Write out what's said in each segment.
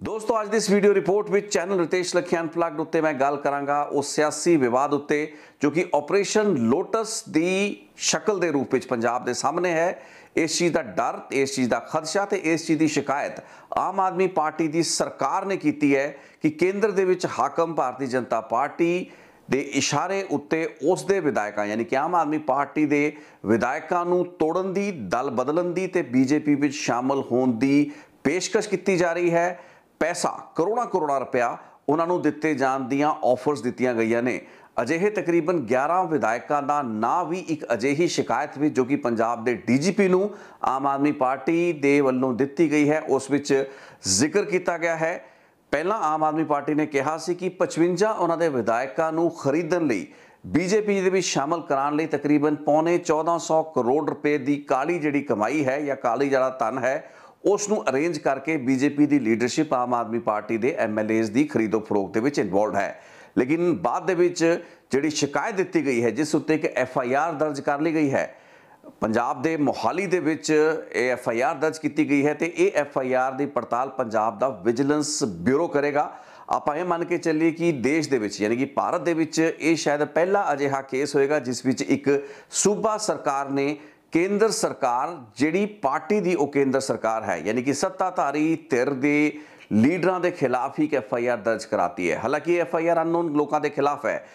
ਦੋਸਤੋ, ਅੱਜ ਦੀ ਇਸ ਵੀਡੀਓ ਰਿਪੋਰਟ ਵਿੱਚ ਚੈਨਲ ਰਿਤੇਸ਼ ਲਖਿਆਨ ਪਲੱਗਡ ਉੱਤੇ ਮੈਂ ਗੱਲ ਕਰਾਂਗਾ ਉਸ ਸਿਆਸੀ ਵਿਵਾਦ ਉੱਤੇ, ਜੋ ਕਿ ਆਪਰੇਸ਼ਨ ਲੋਟਸ ਦੀ ਸ਼ਕਲ ਦੇ ਰੂਪ ਵਿੱਚ ਪੰਜਾਬ ਦੇ ਸਾਹਮਣੇ ਹੈ। ਇਸ ਚੀਜ਼ ਦਾ ਡਰ, ਇਸ ਚੀਜ਼ ਦਾ ਖਦਸ਼ਾ ਤੇ ਇਸ ਚੀਜ਼ ਦੀ ਸ਼ਿਕਾਇਤ ਆਮ ਆਦਮੀ ਪਾਰਟੀ ਦੀ ਸਰਕਾਰ ਨੇ ਕੀਤੀ ਹੈ ਕਿ ਕੇਂਦਰ ਦੇ ਵਿੱਚ ਹਾਕਮ ਭਾਰਤੀ ਜਨਤਾ ਪਾਰਟੀ ਦੇ ਇਸ਼ਾਰੇ ਉੱਤੇ ਉਸ ਦੇ ਵਿਧਾਇਕਾਂ, ਯਾਨੀ ਕਿ ਆਮ ਆਦਮੀ ਪਾਰਟੀ ਦੇ ਵਿਧਾਇਕਾਂ ਨੂੰ ਤੋੜਨ ਦੀ, ਦਲ ਬਦਲਣ ਦੀ ਤੇ ਬੀਜੇਪੀ ਵਿੱਚ ਸ਼ਾਮਲ ਹੋਣ ਦੀ ਪੇਸ਼ਕਸ਼ ਕੀਤੀ ਜਾ ਰਹੀ ਹੈ। ਪੈਸਾ ਕਰੋੜਾਂ ਕਰੋੜਾਂ ਰੁਪਇਆ ਉਹਨਾਂ ਨੂੰ ਦਿੱਤੇ ਜਾਣ ਦੀਆਂ ਆਫਰਸ ਦਿੱਤੀਆਂ ਗਈਆਂ ਨੇ। ਅਜਿਹੇ ਤਕਰੀਬਨ 11 ਵਿਧਾਇਕਾਂ ਦਾ ਨਾਂ ਵੀ ਇੱਕ ਅਜਿਹੀ ਸ਼ਿਕਾਇਤ ਵਿੱਚ ਜੋ ਕਿ ਪੰਜਾਬ ਦੇ ਡੀਜੀਪੀ ਨੂੰ ਆਮ ਆਦਮੀ ਪਾਰਟੀ ਦੇ ਵੱਲੋਂ ਦਿੱਤੀ ਗਈ ਹੈ। ਉਸ ਵਿੱਚ ਜ਼ਿਕਰ ਕੀਤਾ ਗਿਆ ਹੈ। ਪਹਿਲਾਂ ਆਮ ਆਦਮੀ ਪਾਰਟੀ ਨੇ ਕਿਹਾ ਸੀ ਕਿ 55 ਉਹਨਾਂ ਦੇ ਵਿਧਾਇਕਾਂ ਨੂੰ ਖਰੀਦਣ ਲਈ ਬੀਜੇਪੀ ਦੇ ਵਿੱਚ ਸ਼ਾਮਲ ਕਰਾਉਣ ਲਈ ਤਕਰੀਬਨ ਪੌਣੇ 1400 ਕਰੋੜ ਰੁਪਏ ਦੀ ਕਾਲੀ ਜਿਹੜੀ ਕਮਾਈ ਹੈ ਜਾਂ ਕਾਲੀ ਜਿਹੜਾ ਧਨ ਹੈ ਉਸ ਨੂੰ ਅਰੇਂਜ ਕਰਕੇ ਬੀਜੇਪੀ ਦੀ ਲੀਡਰਸ਼ਿਪ ਆਮ ਆਦਮੀ ਪਾਰਟੀ ਦੇ ਐਮਐਲਏਜ਼ ਦੀ ਖਰੀਦੋ ਫਰੋਖਤ ਦੇ ਵਿੱਚ ਇਨਵੋਲਡ ਹੈ। ਲੇਕਿਨ ਬਾਅਦ ਦੇ ਵਿੱਚ ਜਿਹੜੀ ਸ਼ਿਕਾਇਤ ਦਿੱਤੀ ਗਈ ਹੈ, ਜਿਸ ਉੱਤੇ ਇੱਕ ਐਫ ਆਈ ਆਰ ਦਰਜ ਕਰ ਲਈ ਗਈ ਹੈ, ਪੰਜਾਬ ਦੇ ਮੋਹਾਲੀ ਦੇ ਵਿੱਚ ਇਹ ਐਫ ਆਈ ਆਰ ਦਰਜ ਕੀਤੀ ਗਈ ਹੈ ਤੇ ਇਹ ਐਫ ਆਈ ਆਰ ਦੀ ਪੜਤਾਲ ਪੰਜਾਬ ਦਾ ਵਿਜੀਲੈਂਸ ਬਿਊਰੋ ਕਰੇਗਾ। ਆਪਾਂ ਇਹ ਮੰਨ ਕੇ ਚੱਲੀਏ ਕਿ ਦੇਸ਼ ਦੇ ਵਿੱਚ, ਯਾਨੀ ਕਿ ਭਾਰਤ ਦੇ ਵਿੱਚ ਇਹ ਸ਼ਾਇਦ ਪਹਿਲਾ ਅਜਿਹਾ ਕੇਸ ਹੋਏਗਾ, ਜਿਸ ਵਿੱਚ ਇੱਕ ਸੂਬਾ ਸਰਕਾਰ ਨੇ ਕੇਂਦਰ ਸਰਕਾਰ, ਜਿਹੜੀ ਪਾਰਟੀ ਦੀ ਉਹ ਕੇਂਦਰ ਸਰਕਾਰ ਹੈ, ਯਾਨੀ ਕਿ ਸੱਤਾਧਾਰੀ ਧਿਰ ਦੇ ਲੀਡਰਾਂ ਦੇ ਖਿਲਾਫ ਹੀ ਇੱਕ ਐਫ ਆਈ ਆਰ ਦਰਜ ਕਰਾਤੀ ਹੈ। ਹਾਲਾਂਕਿ ਇਹ ਐਫ ਆਈ ਆਰ ਅਨਨੋਨ ਲੋਕਾਂ ਦੇ ਖਿਲਾਫ ਹੈ।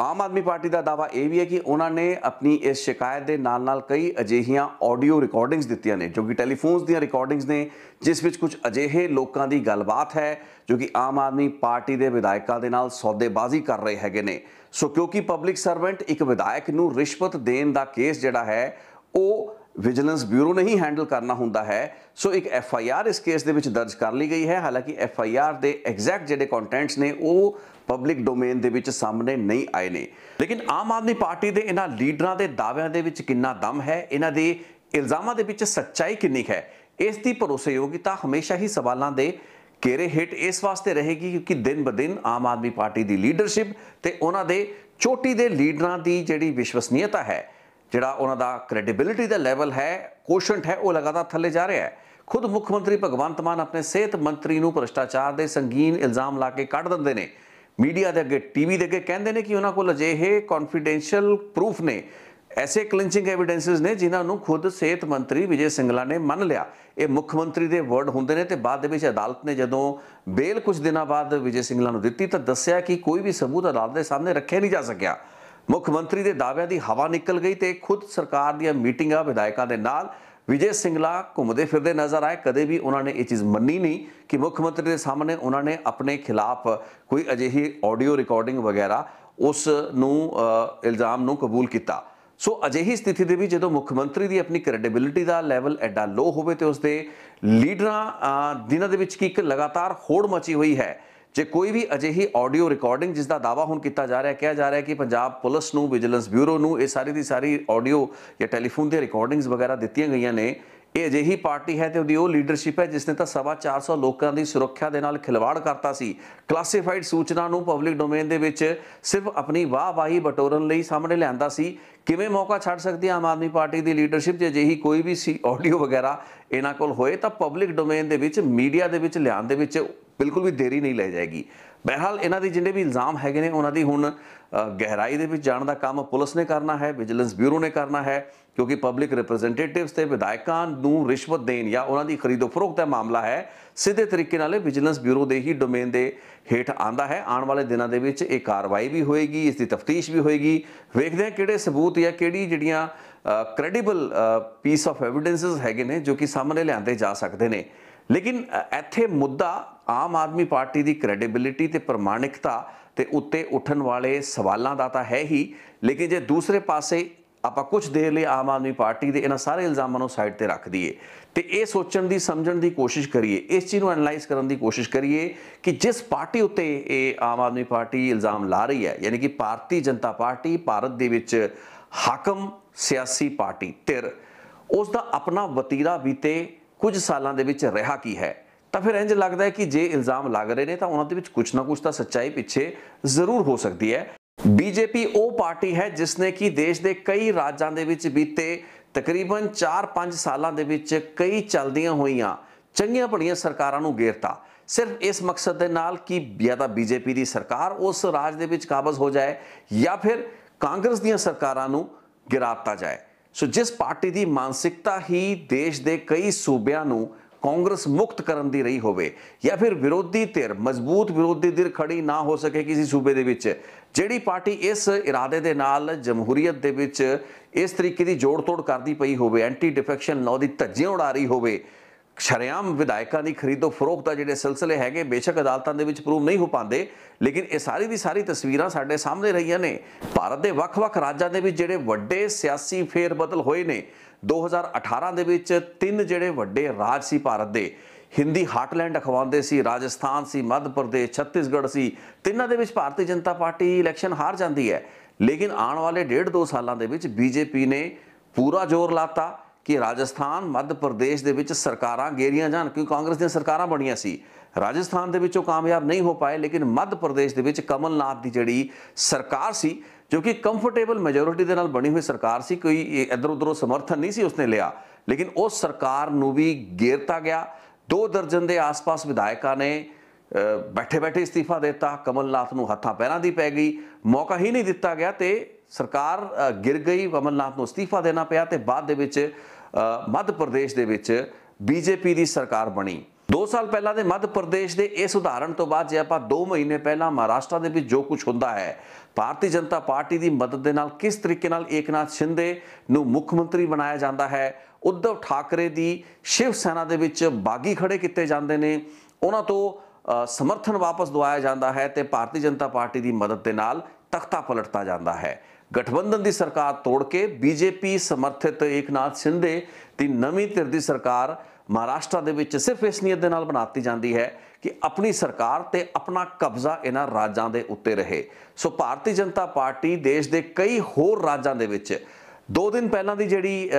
ਆਮ ਆਦਮੀ ਪਾਰਟੀ ਦਾ ਦਾਵਾ ਇਹ ਵੀ ਹੈ ਕਿ ਉਹਨਾਂ ਨੇ ਆਪਣੀ ਇਸ ਸ਼ਿਕਾਇਤ ਦੇ ਨਾਲ-ਨਾਲ ਕਈ ਅਜਿਹੀਆਂ ਆਡੀਓ ਰਿਕਾਰਡਿੰਗਸ ਦਿੱਤੀਆਂ ਨੇ, ਜੋ ਕਿ ਟੈਲੀਫੋਨਸ ਦੀਆਂ ਰਿਕਾਰਡਿੰਗਸ ਨੇ, ਜਿਸ ਵਿੱਚ ਕੁਝ ਅਜਿਹੇ ਲੋਕਾਂ ਦੀ ਗੱਲਬਾਤ ਹੈ, ਜੋ ਕਿ ਆਮ ਆਦਮੀ ਪਾਰਟੀ ਦੇ ਵਿਧਾਇਕਾਂ ਦੇ ਨਾਲ ਸੌਦੇਬਾਜ਼ੀ ਕਰ ਰਹੇ ਹੈਗੇ ਨੇ। ਸੋ ਕਿਉਂਕਿ ਪਬਲਿਕ ਸਰਵੈਂਟ ਇੱਕ ਵਿਧਾਇਕ ਨੂੰ ਰਿਸ਼ਵਤ ਦੇਣ ਦਾ ਕੇਸ ਜਿਹੜਾ ਹੈ ਉਹ ਵਿਜੀਲੈਂਸ ਬਿਊਰੋ ਨੇ ਹੀ ਹੈਂਡਲ ਕਰਨਾ ਹੁੰਦਾ ਹੈ। ਸੋ ਇੱਕ ਐਫ ਆਈ ਆਰ ਇਸ ਕੇਸ ਦੇ ਵਿੱਚ ਦਰਜ ਕਰ ਲਈ ਗਈ ਹੈ। ਹਾਲਾਂਕਿ ਐਫ ਆਈ ਆਰ ਦੇ ਐਗਜ਼ੈਕਟ ਜਿਹੜੇ ਕੰਟੈਂਟਸ ਨੇ, ਉਹ ਪਬਲਿਕ ਡੋਮੇਨ ਦੇ ਵਿੱਚ ਸਾਹਮਣੇ ਨਹੀਂ ਆਏ ਨੇ। ਲੇਕਿਨ ਆਮ ਆਦਮੀ ਪਾਰਟੀ ਦੇ ਇਹਨਾਂ ਲੀਡਰਾਂ ਦੇ ਦਾਅਵਿਆਂ ਦੇ ਵਿੱਚ ਕਿੰਨਾ ਦਮ ਹੈ? ਇਹਨਾਂ ਦੇ ਇਲਜ਼ਾਮਾਂ ਦੇ ਵਿੱਚ ਸੱਚਾਈ ਕਿੰਨੀ ਹੈ? ਇਸ ਦੀ ਭਰੋਸੇਯੋਗਤਾ ਹਮੇਸ਼ਾ ਹੀ ਸਵਾਲਾਂ ਦੇ ਘੇਰੇ ਹੇਠ ਇਸ ਵਾਸਤੇ ਰਹੇਗੀ ਕਿਉਂਕਿ ਦਿਨ ਬਦਿਨ ਆਮ ਆਦਮੀ ਪਾਰਟੀ ਦੀ ਲੀਡਰਸ਼ਿਪ ਤੇ ਉਹਨਾਂ ਦੇ ਚੋਟੀ ਦੇ ਲੀਡਰਾਂ ਦੀ ਜਿਹੜੀ ਵਿਸ਼ਵਸਨੀਯਤਾ ਹੈ ਜਿਹੜਾ ਉਹਨਾਂ ਦਾ ਕ੍ਰੈਡੀਬਿਲਿਟੀ ਦਾ ਲੈਵਲ ਹੈ ਕੋਸ਼ੈਂਟ ਹੈ, ਉਹ ਲਗਾਤਾਰ ਥੱਲੇ ਜਾ ਰਿਹਾ ਹੈ। ਖੁਦ ਮੁੱਖ ਮੰਤਰੀ ਭਗਵੰਤ ਮਾਨ ਆਪਣੇ ਸਿਹਤ ਮੰਤਰੀ ਨੂੰ ਭ੍ਰਿਸ਼ਟਾਚਾਰ ਦੇ ਸੰਗੀਨ ਇਲਜ਼ਾਮ ਲਾ ਕੇ ਕੱਢ ਦਿੰਦੇ ਨੇ। ਮੀਡੀਆ ਦੇ ਅੱਗੇ ਟੀਵੀ ਦੇ ਅੱਗੇ ਕਹਿੰਦੇ ਨੇ ਕਿ ਉਹਨਾਂ ਕੋਲ ਅਜਿਹੇ ਕੌਨਫੀਡੈਂਸ਼ੀਅਲ ਪ੍ਰੂਫ ਨੇ, ਐਸੇ ਕਲਿੰਚਿੰਗ ਐਵੀਡੈਂਸਸ ਨੇ ਜਿਨ੍ਹਾਂ ਨੂੰ ਖੁਦ ਸਿਹਤ ਮੰਤਰੀ ਵਿਜੇ ਸਿੰਗਲਾ ਨੇ ਮੰਨ ਲਿਆ। ਇਹ ਮੁੱਖ ਮੰਤਰੀ ਦੇ ਵਰਡ ਹੁੰਦੇ ਨੇ ਤੇ ਬਾਅਦ ਦੇ ਵਿੱਚ ਅਦਾਲਤ ਨੇ ਜਦੋਂ ਬੇਲ ਕੁਝ ਦਿਨਾਂ ਬਾਅਦ ਵਿਜੇ ਸਿੰਗਲਾ ਨੂੰ ਦਿੱਤੀ ਤਾਂ ਦੱਸਿਆ ਕਿ ਕੋਈ ਵੀ ਸਬੂਤ ਅਦਾਲਤ ਦੇ ਸਾਹਮਣੇ ਰੱਖਿਆ ਨਹੀਂ ਜਾ ਸਕਿਆ। ਮੁੱਖ ਮੰਤਰੀ ਦੇ ਦਾਅਵਿਆਂ ਦੀ ਹਵਾ ਨਿਕਲ ਗਈ ਤੇ ਖੁਦ ਸਰਕਾਰ ਦੀਆਂ ਮੀਟਿੰਗਾਂ ਵਿਧਾਇਕਾਂ ਦੇ ਨਾਲ। ਵਿਜੇ ਸਿੰਗਲਾ ਘੁੰਮਦੇ ਫਿਰਦੇ ਨਜ਼ਰ ਆਏ। ਕਦੇ ਵੀ ਉਹਨਾਂ ਨੇ ਇਹ ਚੀਜ਼ ਮੰਨੀ ਨਹੀਂ ਕਿ ਮੁੱਖ ਮੰਤਰੀ ਦੇ ਸਾਹਮਣੇ ਉਹਨਾਂ ਨੇ ਆਪਣੇ ਖਿਲਾਫ ਕੋਈ ਅਜਿਹੀ ਆਡੀਓ ਰਿਕਾਰਡਿੰਗ ਵਗੈਰਾ ਉਸ ਨੂੰ ਇਲਜ਼ਾਮ ਨੂੰ ਕਬੂਲ ਕੀਤਾ। ਸੋ ਅਜਿਹੀ ਸਥਿਤੀ ਦੇ ਵਿੱਚ ਜਦੋਂ ਮੁੱਖ ਮੰਤਰੀ ਦੀ ਆਪਣੀ ਕ੍ਰੈਡੀਬਿਲਿਟੀ ਦਾ ਲੈਵਲ ਐਡਾ ਲੋ ਹੋਵੇ ਤੇ ਉਸ ਦੇ ਲੀਡਰਾਂ ਦਿਨਾਂ ਦੇ ਵਿੱਚ ਕੀ ਇੱਕ ਲਗਾਤਾਰ ਹੋੜ ਮਚੀ ਹੋਈ ਹੈ। ਜੇ ਕੋਈ ਵੀ ਅਜਿਹੀ ਆਡੀਓ ਰਿਕਾਰਡਿੰਗ ਜਿਸ ਦਾ ਦਾਵਾ ਹੁਣ ਕੀਤਾ ਜਾ ਰਿਹਾ ਹੈ, ਕਿਹਾ ਜਾ ਰਿਹਾ ਹੈ ਕਿ ਪੰਜਾਬ ਪੁਲਿਸ ਨੂੰ ਵਿਜੀਲੈਂਸ ਬਿਊਰੋ ਨੂੰ ਇਹ ਸਾਰੀ ਦੀ ਸਾਰੀ ਆਡੀਓ ਜਾਂ ਟੈਲੀਫੋਨ ਦੀਆਂ ਰਿਕਾਰਡਿੰਗਸ ਵਗੈਰਾ ਦਿੱਤੀਆਂ ਗਈਆਂ ਨੇ। ਇਹ ਅਜਿਹੀ ਪਾਰਟੀ ਹੈ ਤੇ ਉਹਦੀ ਉਹ ਲੀਡਰਸ਼ਿਪ ਹੈ ਜਿਸ ਨੇ ਤਾਂ ਸਵਾ 400 ਲੋਕਾਂ ਦੀ ਸੁਰੱਖਿਆ ਦੇ ਨਾਲ ਖਿਲਵਾੜ ਕਰਤਾ ਸੀ। ਕਲਾਸੀਫਾਈਡ ਸੂਚਨਾ ਨੂੰ ਪਬਲਿਕ ਡੋਮੇਨ ਦੇ ਵਿੱਚ ਸਿਰਫ ਆਪਣੀ ਵਾਹ-ਵਾਹੀ ਬਟੋਰਨ ਲਈ ਸਾਹਮਣੇ ਲਿਆਂਦਾ ਸੀ। ਕਿਵੇਂ ਮੌਕਾ ਛੱਡ ਸਕਦੀ ਆਮ ਆਦਮੀ ਪਾਰਟੀ ਦੀ ਲੀਡਰਸ਼ਿਪ ਜੇ ਅਜਿਹੀ ਕੋਈ ਵੀ ਸੀ ਆਡੀਓ ਵਗੈਰਾ ਇਹਨਾਂ ਕੋਲ ਹੋਏ ਤਾਂ ਪਬਲਿਕ ਡੋਮੇਨ ਦੇ ਵਿੱਚ ਮੀਡੀਆ ਦੇ ਵਿੱਚ, ਲਿਆਉਣ ਦੇ ਵਿੱਚ ਬਿਲਕੁਲ ਵੀ ਦੇਰੀ ਨਹੀਂ ਲੈ ਜਾਏਗੀ। ਬਹਿਰਹਾਲ ਇਹਨਾਂ ਦੇ ਜਿੰਨੇ ਵੀ ਇਲਜ਼ਾਮ ਹੈਗੇ ਨੇ, ਉਹਨਾਂ ਦੀ ਹੁਣ ਗਹਿਰਾਈ ਦੇ ਵਿੱਚ ਜਾਣ ਦਾ ਕੰਮ ਪੁਲਿਸ ਨੇ ਕਰਨਾ ਹੈ, ਵਿਜੀਲੈਂਸ ਬਿਊਰੋ ਨੇ ਕਰਨਾ ਹੈ, ਕਿਉਂਕਿ ਪਬਲਿਕ ਰਿਪਰੈਜ਼ੈਂਟੇਟਿਵਸ ਤੇ ਵਿਧਾਇਕਾਂ ਨੂੰ ਰਿਸ਼ਵਤ ਦੇਣ ਜਾਂ ਉਹਨਾਂ ਦੀ ਖਰੀਦੋ ਫਰੋਖਤ ਦਾ ਮਾਮਲਾ ਹੈ, ਸਿੱਧੇ ਤਰੀਕੇ ਨਾਲ ਵਿਜੀਲੈਂਸ ਬਿਊਰੋ ਦੇ ਹੀ ਡੋਮੇਨ ਦੇ ਹੇਠ ਆਂਦਾ ਹੈ। ਆਉਣ ਵਾਲੇ ਦਿਨਾਂ ਦੇ ਵਿੱਚ ਇਹ ਕਾਰਵਾਈ ਵੀ ਹੋਏਗੀ, ਇਸ ਦੀ ਤਫਤੀਸ਼ ਵੀ ਹੋਏਗੀ। ਵੇਖਦੇ ਹਾਂ ਕਿਹੜੇ ਸਬੂਤ ਜਾਂ ਕਿਹੜੀ ਜਿਹੜੀਆਂ ਕ੍ਰੈਡੀਬਲ ਪੀਸ ਆਫ ਐਵੀਡੈਂਸਸ ਹੈਗੇ ਨੇ, ਜੋ ਕਿ ਸਾਹਮਣੇ ਲਿਆਂਦੇ ਜਾ ਸਕਦੇ ਨੇ। ਲੇਕਿਨ ਇੱਥੇ ਮੁੱਦਾ ਆਮ ਆਦਮੀ ਪਾਰਟੀ ਦੀ ਕ੍ਰੈਡੀਬਿਲਿਟੀ ਤੇ ਪ੍ਰਮਾਣਿਕਤਾ ਤੇ ਉੱਤੇ ਉੱਠਣ ਵਾਲੇ ਸਵਾਲਾਂ ਦਾ ਤਾਂ ਹੈ ਹੀ, ਲੇਕਿਨ ਜੇ ਦੂਸਰੇ ਪਾਸੇ ਆਪਾਂ ਕੁਝ ਦੇਰ ਲਈ ਆਮ ਆਦਮੀ ਪਾਰਟੀ ਦੇ ਇਹਨਾਂ ਸਾਰੇ ਇਲਜ਼ਾਮਾਂ ਨੂੰ ਸਾਈਡ ਤੇ ਰੱਖ ਦਈਏ, ਤੇ ਇਹ ਸੋਚਣ ਦੀ, ਸਮਝਣ ਦੀ ਕੋਸ਼ਿਸ਼ ਕਰੀਏ, ਇਸ ਚੀਜ਼ ਨੂੰ ਐਨਲਾਈਜ਼ ਕਰਨ ਦੀ ਕੋਸ਼ਿਸ਼ ਕਰੀਏ ਕਿ ਜਿਸ ਪਾਰਟੀ ਉੱਤੇ ਇਹ ਆਮ ਆਦਮੀ ਪਾਰਟੀ ਇਲਜ਼ਾਮ ਲਾ ਰਹੀ ਹੈ, ਯਾਨੀ ਕਿ ਭਾਰਤੀ ਜਨਤਾ ਪਾਰਟੀ, ਭਾਰਤ ਦੇ ਵਿੱਚ ਹਾਕਮ ਸਿਆਸੀ ਪਾਰਟੀ, ਧਿਰ ਉਸ ਦਾ ਆਪਣਾ ਵਤੀਰਾ ਬੀਤੇ ਕੁਝ ਸਾਲਾਂ ਦੇ ਵਿੱਚ ਰਿਹਾ ਕੀ ਹੈ? ਤਾਂ ਫਿਰ ਇੰਜ ਲੱਗਦਾ ਹੈ ਕਿ ਜੇ ਇਲਜ਼ਾਮ ਲੱਗ ਰਹੇ ਨੇ ਤਾਂ ਉਹਨਾਂ ਦੇ ਵਿੱਚ ਕੁਝ ਨਾ ਕੁਝ ਤਾਂ ਸੱਚਾਈ ਪਿੱਛੇ ਜ਼ਰੂਰ ਹੋ ਸਕਦੀ ਹੈ। ਬੀਜੇਪੀ ਉਹ ਪਾਰਟੀ ਹੈ ਜਿਸ ਨੇ ਕਿ ਦੇਸ਼ ਦੇ ਕਈ ਰਾਜਾਂ ਦੇ ਵਿੱਚ ਬੀਤੇ ਤਕਰੀਬਨ 4-5 ਸਾਲਾਂ ਦੇ ਵਿੱਚ ਕਈ ਚੱਲਦੀਆਂ ਹੋਈਆਂ, ਚੰਗੀਆਂ ਬੜੀਆਂ ਸਰਕਾਰਾਂ ਨੂੰ ਗੇਰਤਾ ਸਿਰਫ ਇਸ ਮਕਸਦ ਦੇ ਨਾਲ ਕਿ ਜਾਂ ਤਾਂ ਬੀਜੇਪੀ ਦੀ ਸਰਕਾਰ ਉਸ ਰਾਜ ਦੇ ਵਿੱਚ ਕਾਬਜ਼ ਹੋ ਜਾਏ ਜਾਂ ਫਿਰ ਕਾਂਗਰਸ ਦੀਆਂ ਸਰਕਾਰਾਂ ਨੂੰ ਗਿਰਾਤਾ ਜਾਏ। ਸੋ ਜਿਸ ਪਾਰਟੀ ਦੀ ਮਾਨਸਿਕਤਾ ਹੀ ਦੇਸ਼ ਦੇ ਕਈ ਸੂਬਿਆਂ ਨੂੰ ਕਾਂਗਰਸ ਮੁਕਤ ਕਰਨ ਦੀ ਰਹੀ ਹੋਵੇ ਜਾਂ ਫਿਰ ਵਿਰੋਧੀ ਧਿਰ, ਮਜ਼ਬੂਤ ਵਿਰੋਧੀ ਧਿਰ ਖੜੀ ਨਾ ਹੋ ਸਕੇ ਕਿਸੇ ਸੂਬੇ ਦੇ ਵਿੱਚ, ਜਿਹੜੀ ਪਾਰਟੀ ਇਸ ਇਰਾਦੇ ਦੇ ਨਾਲ ਜਮਹੂਰੀਅਤ ਦੇ ਵਿੱਚ ਇਸ ਤਰੀਕੇ ਦੀ ਜੋੜ-ਤੋੜ ਕਰਦੀ ਪਈ ਹੋਵੇ ਐਂਟੀ ਡਿਫੈਕਸ਼ਨ ਲਾਅ ਦੀ ਧੱਜੀਆਂ ਉਡਾ ਰਹੀ ਹੋਵੇ ਸ਼ਰਿਆਮ ਵਿਧਾਇਕਾਂ ਦੀ ਖਰੀਦੋ ਫਰੋਖਤ ਦਾ ਜਿਹੜੇ ਸਿਲਸਿਲੇ ਹੈਗੇ, ਬੇਸ਼ੱਕ ਅਦਾਲਤਾਂ ਦੇ ਵਿੱਚ ਪ੍ਰੂਵ ਨਹੀਂ ਹੋ ਪਾਉਂਦੇ, ਲੇਕਿਨ ਇਹ ਸਾਰੀ ਦੀ ਸਾਰੀ ਤਸਵੀਰਾਂ ਸਾਡੇ ਸਾਹਮਣੇ ਰਹੀਆਂ ਨੇ। ਭਾਰਤ ਦੇ ਵੱਖ-ਵੱਖ ਰਾਜਾਂ ਦੇ ਵਿੱਚ ਜਿਹੜੇ ਵੱਡੇ ਸਿਆਸੀ ਫੇਰ-ਬਦਲ ਹੋਏ ਨੇ 2018 ਦੇ ਵਿੱਚ ਤਿੰਨ ਜਿਹੜੇ ਵੱਡੇ ਰਾਜ ਸੀ ਭਾਰਤ ਦੇ। ਹਿੰਦੀ ਹਾਰਟਲੈਂਡ ਅਖਵਾਉਂਦੇ ਸੀ, ਰਾਜਸਥਾਨ ਸੀ, ਮੱਧ ਪ੍ਰਦੇਸ਼, ਛੱਤੀਸਗੜ੍ਹ ਸੀ। ਤਿੰਨਾਂ ਦੇ ਵਿੱਚ ਭਾਰਤੀ ਜਨਤਾ ਪਾਰਟੀ ਇਲੈਕਸ਼ਨ ਹਾਰ ਜਾਂਦੀ ਹੈ। ਲੇਕਿਨ ਆਉਣ ਵਾਲੇ ਡੇਢ ਦੋ ਸਾਲਾਂ ਦੇ ਵਿੱਚ ਬੀਜੇਪੀ ਨੇ ਪੂਰਾ ਜ਼ੋਰ ਲਾਤਾ। ਕਿ ਰਾਜਸਥਾਨ ਮੱਧ ਪ੍ਰਦੇਸ਼ ਦੇ ਵਿੱਚ ਸਰਕਾਰਾਂ ਗੇਰੀਆਂ ਜਾਣ, ਕਿਉਂਕਿ ਕਾਂਗਰਸ ਦੀਆਂ ਸਰਕਾਰਾਂ ਬਣੀਆਂ ਸੀ। ਰਾਜਸਥਾਨ ਦੇ ਵਿੱਚ ਉਹ ਕਾਮਯਾਬ ਨਹੀਂ ਹੋ ਪਾਏ, ਲੇਕਿਨ ਮੱਧ ਪ੍ਰਦੇਸ਼ ਦੇ ਵਿੱਚ ਕਮਲਨਾਥ ਦੀ ਜਿਹੜੀ ਸਰਕਾਰ ਸੀ, ਜੋ ਕਿ ਕੰਫਰਟੇਬਲ ਮੈਜੋਰਿਟੀ ਦੇ ਨਾਲ ਬਣੀ ਹੋਈ ਸਰਕਾਰ ਸੀ, ਕੋਈ ਇਧਰ ਉਧਰੋਂ ਸਮਰਥਨ ਨਹੀਂ ਸੀ ਉਸਨੇ ਲਿਆ। ਲੇਕਿਨ ਉਸ ਸਰਕਾਰ ਨੂੰ ਵੀ ਗੇਰਤਾ ਗਿਆ। ਦੋ ਦਰਜਨ ਦੇ ਆਸ-ਪਾਸ ਵਿਧਾਇਕਾਂ ਨੇ ਬੈਠੇ ਬੈਠੇ ਅਸਤੀਫਾ ਦਿੱਤਾ। ਕਮਲਨਾਥ ਨੂੰ ਹੱਥਾਂ ਪੈਰਾਂ ਦੀ ਪੈ ਗਈ। ਮੌਕਾ ਹੀ ਨਹੀਂ ਦਿੱਤਾ ਗਿਆ ਤੇ ਸਰਕਾਰ ਗਿਰ ਗਈ। ਕਮਲਨਾਥ ਨੂੰ ਅਸਤੀਫਾ ਦੇਣਾ ਪਿਆ ਤੇ ਬਾਅਦ ਦੇ ਵਿੱਚ ਮੱਧ ਪ੍ਰਦੇਸ਼ ਦੇ ਵਿੱਚ ਬੀਜੇਪੀ ਦੀ ਸਰਕਾਰ ਬਣੀ। 2 ਸਾਲ ਪਹਿਲਾਂ ਦੇ ਮੱਧ ਪ੍ਰਦੇਸ਼ ਦੇ ਇਸ ਉਦਾਹਰਣ ਤੋਂ ਬਾਅਦ ਜੇ ਆਪਾਂ 2 ਮਹੀਨੇ ਪਹਿਲਾਂ ਮਹਾਰਾਸ਼ਟਰ ਦੇ ਵਿੱਚ ਜੋ ਕੁਝ ਹੁੰਦਾ ਹੈ, ਭਾਰਤੀ ਜਨਤਾ ਪਾਰਟੀ ਦੀ ਮਦਦ ਦੇ ਨਾਲ ਕਿਸ ਤਰੀਕੇ ਨਾਲ ਏਕਨਾਥ ਸ਼ਿੰਦੇ ਨੂੰ ਮੁੱਖ ਮੰਤਰੀ ਬਣਾਇਆ ਜਾਂਦਾ ਹੈ ਉद्धਵ ਠਾਕਰੇ ਦੀ ਸ਼ਿਵ ਸੈਨਾ ਦੇ ਵਿੱਚ ਬਾਗੀ ਖੜੇ ਕੀਤੇ ਜਾਂਦੇ ਨੇ, ਉਹਨਾਂ ਤੋਂ ਸਮਰਥਨ ਵਾਪਸ ਦਵਾਇਆ ਜਾਂਦਾ ਹੈ ਤੇ ਭਾਰਤੀ ਜਨਤਾ ਪਾਰਟੀ ਦੀ ਮਦਦ ਦੇ ਨਾਲ ਤਖਤਾ ਪਲਟਤਾ ਜਾਂਦਾ ਹੈ। ਗਠਬੰਧਨ ਦੀ ਸਰਕਾਰ ਤੋੜ ਕੇ ਬੀਜੇਪੀ ਸਮਰਥਿਤ ਏਕਨਾਥ ਸ਼ਿੰਦੇ ਦੀ ਨਵੀਂ ਧਿਰ ਦੀ ਸਰਕਾਰ ਮਹਾਰਾਸ਼ਟਰ ਦੇ ਵਿੱਚ ਸਿਰਫ ਇਸ ਨੀਅਤ ਦੇ ਨਾਲ ਬਣਾਤੀ ਜਾਂਦੀ ਹੈ ਕਿ ਆਪਣੀ ਸਰਕਾਰ ਤੇ ਆਪਣਾ ਕਬਜ਼ਾ ਇਹਨਾਂ ਰਾਜਾਂ ਦੇ ਉੱਤੇ ਰਹੇ। ਸੋ ਭਾਰਤੀ ਜਨਤਾ ਪਾਰਟੀ ਦੇਸ਼ ਦੇ ਕਈ ਹੋਰ ਰਾਜਾਂ ਦੇ ਵਿੱਚ ਦੋ ਦਿਨ ਪਹਿਲਾਂ ਦੀ ਜਿਹੜੀ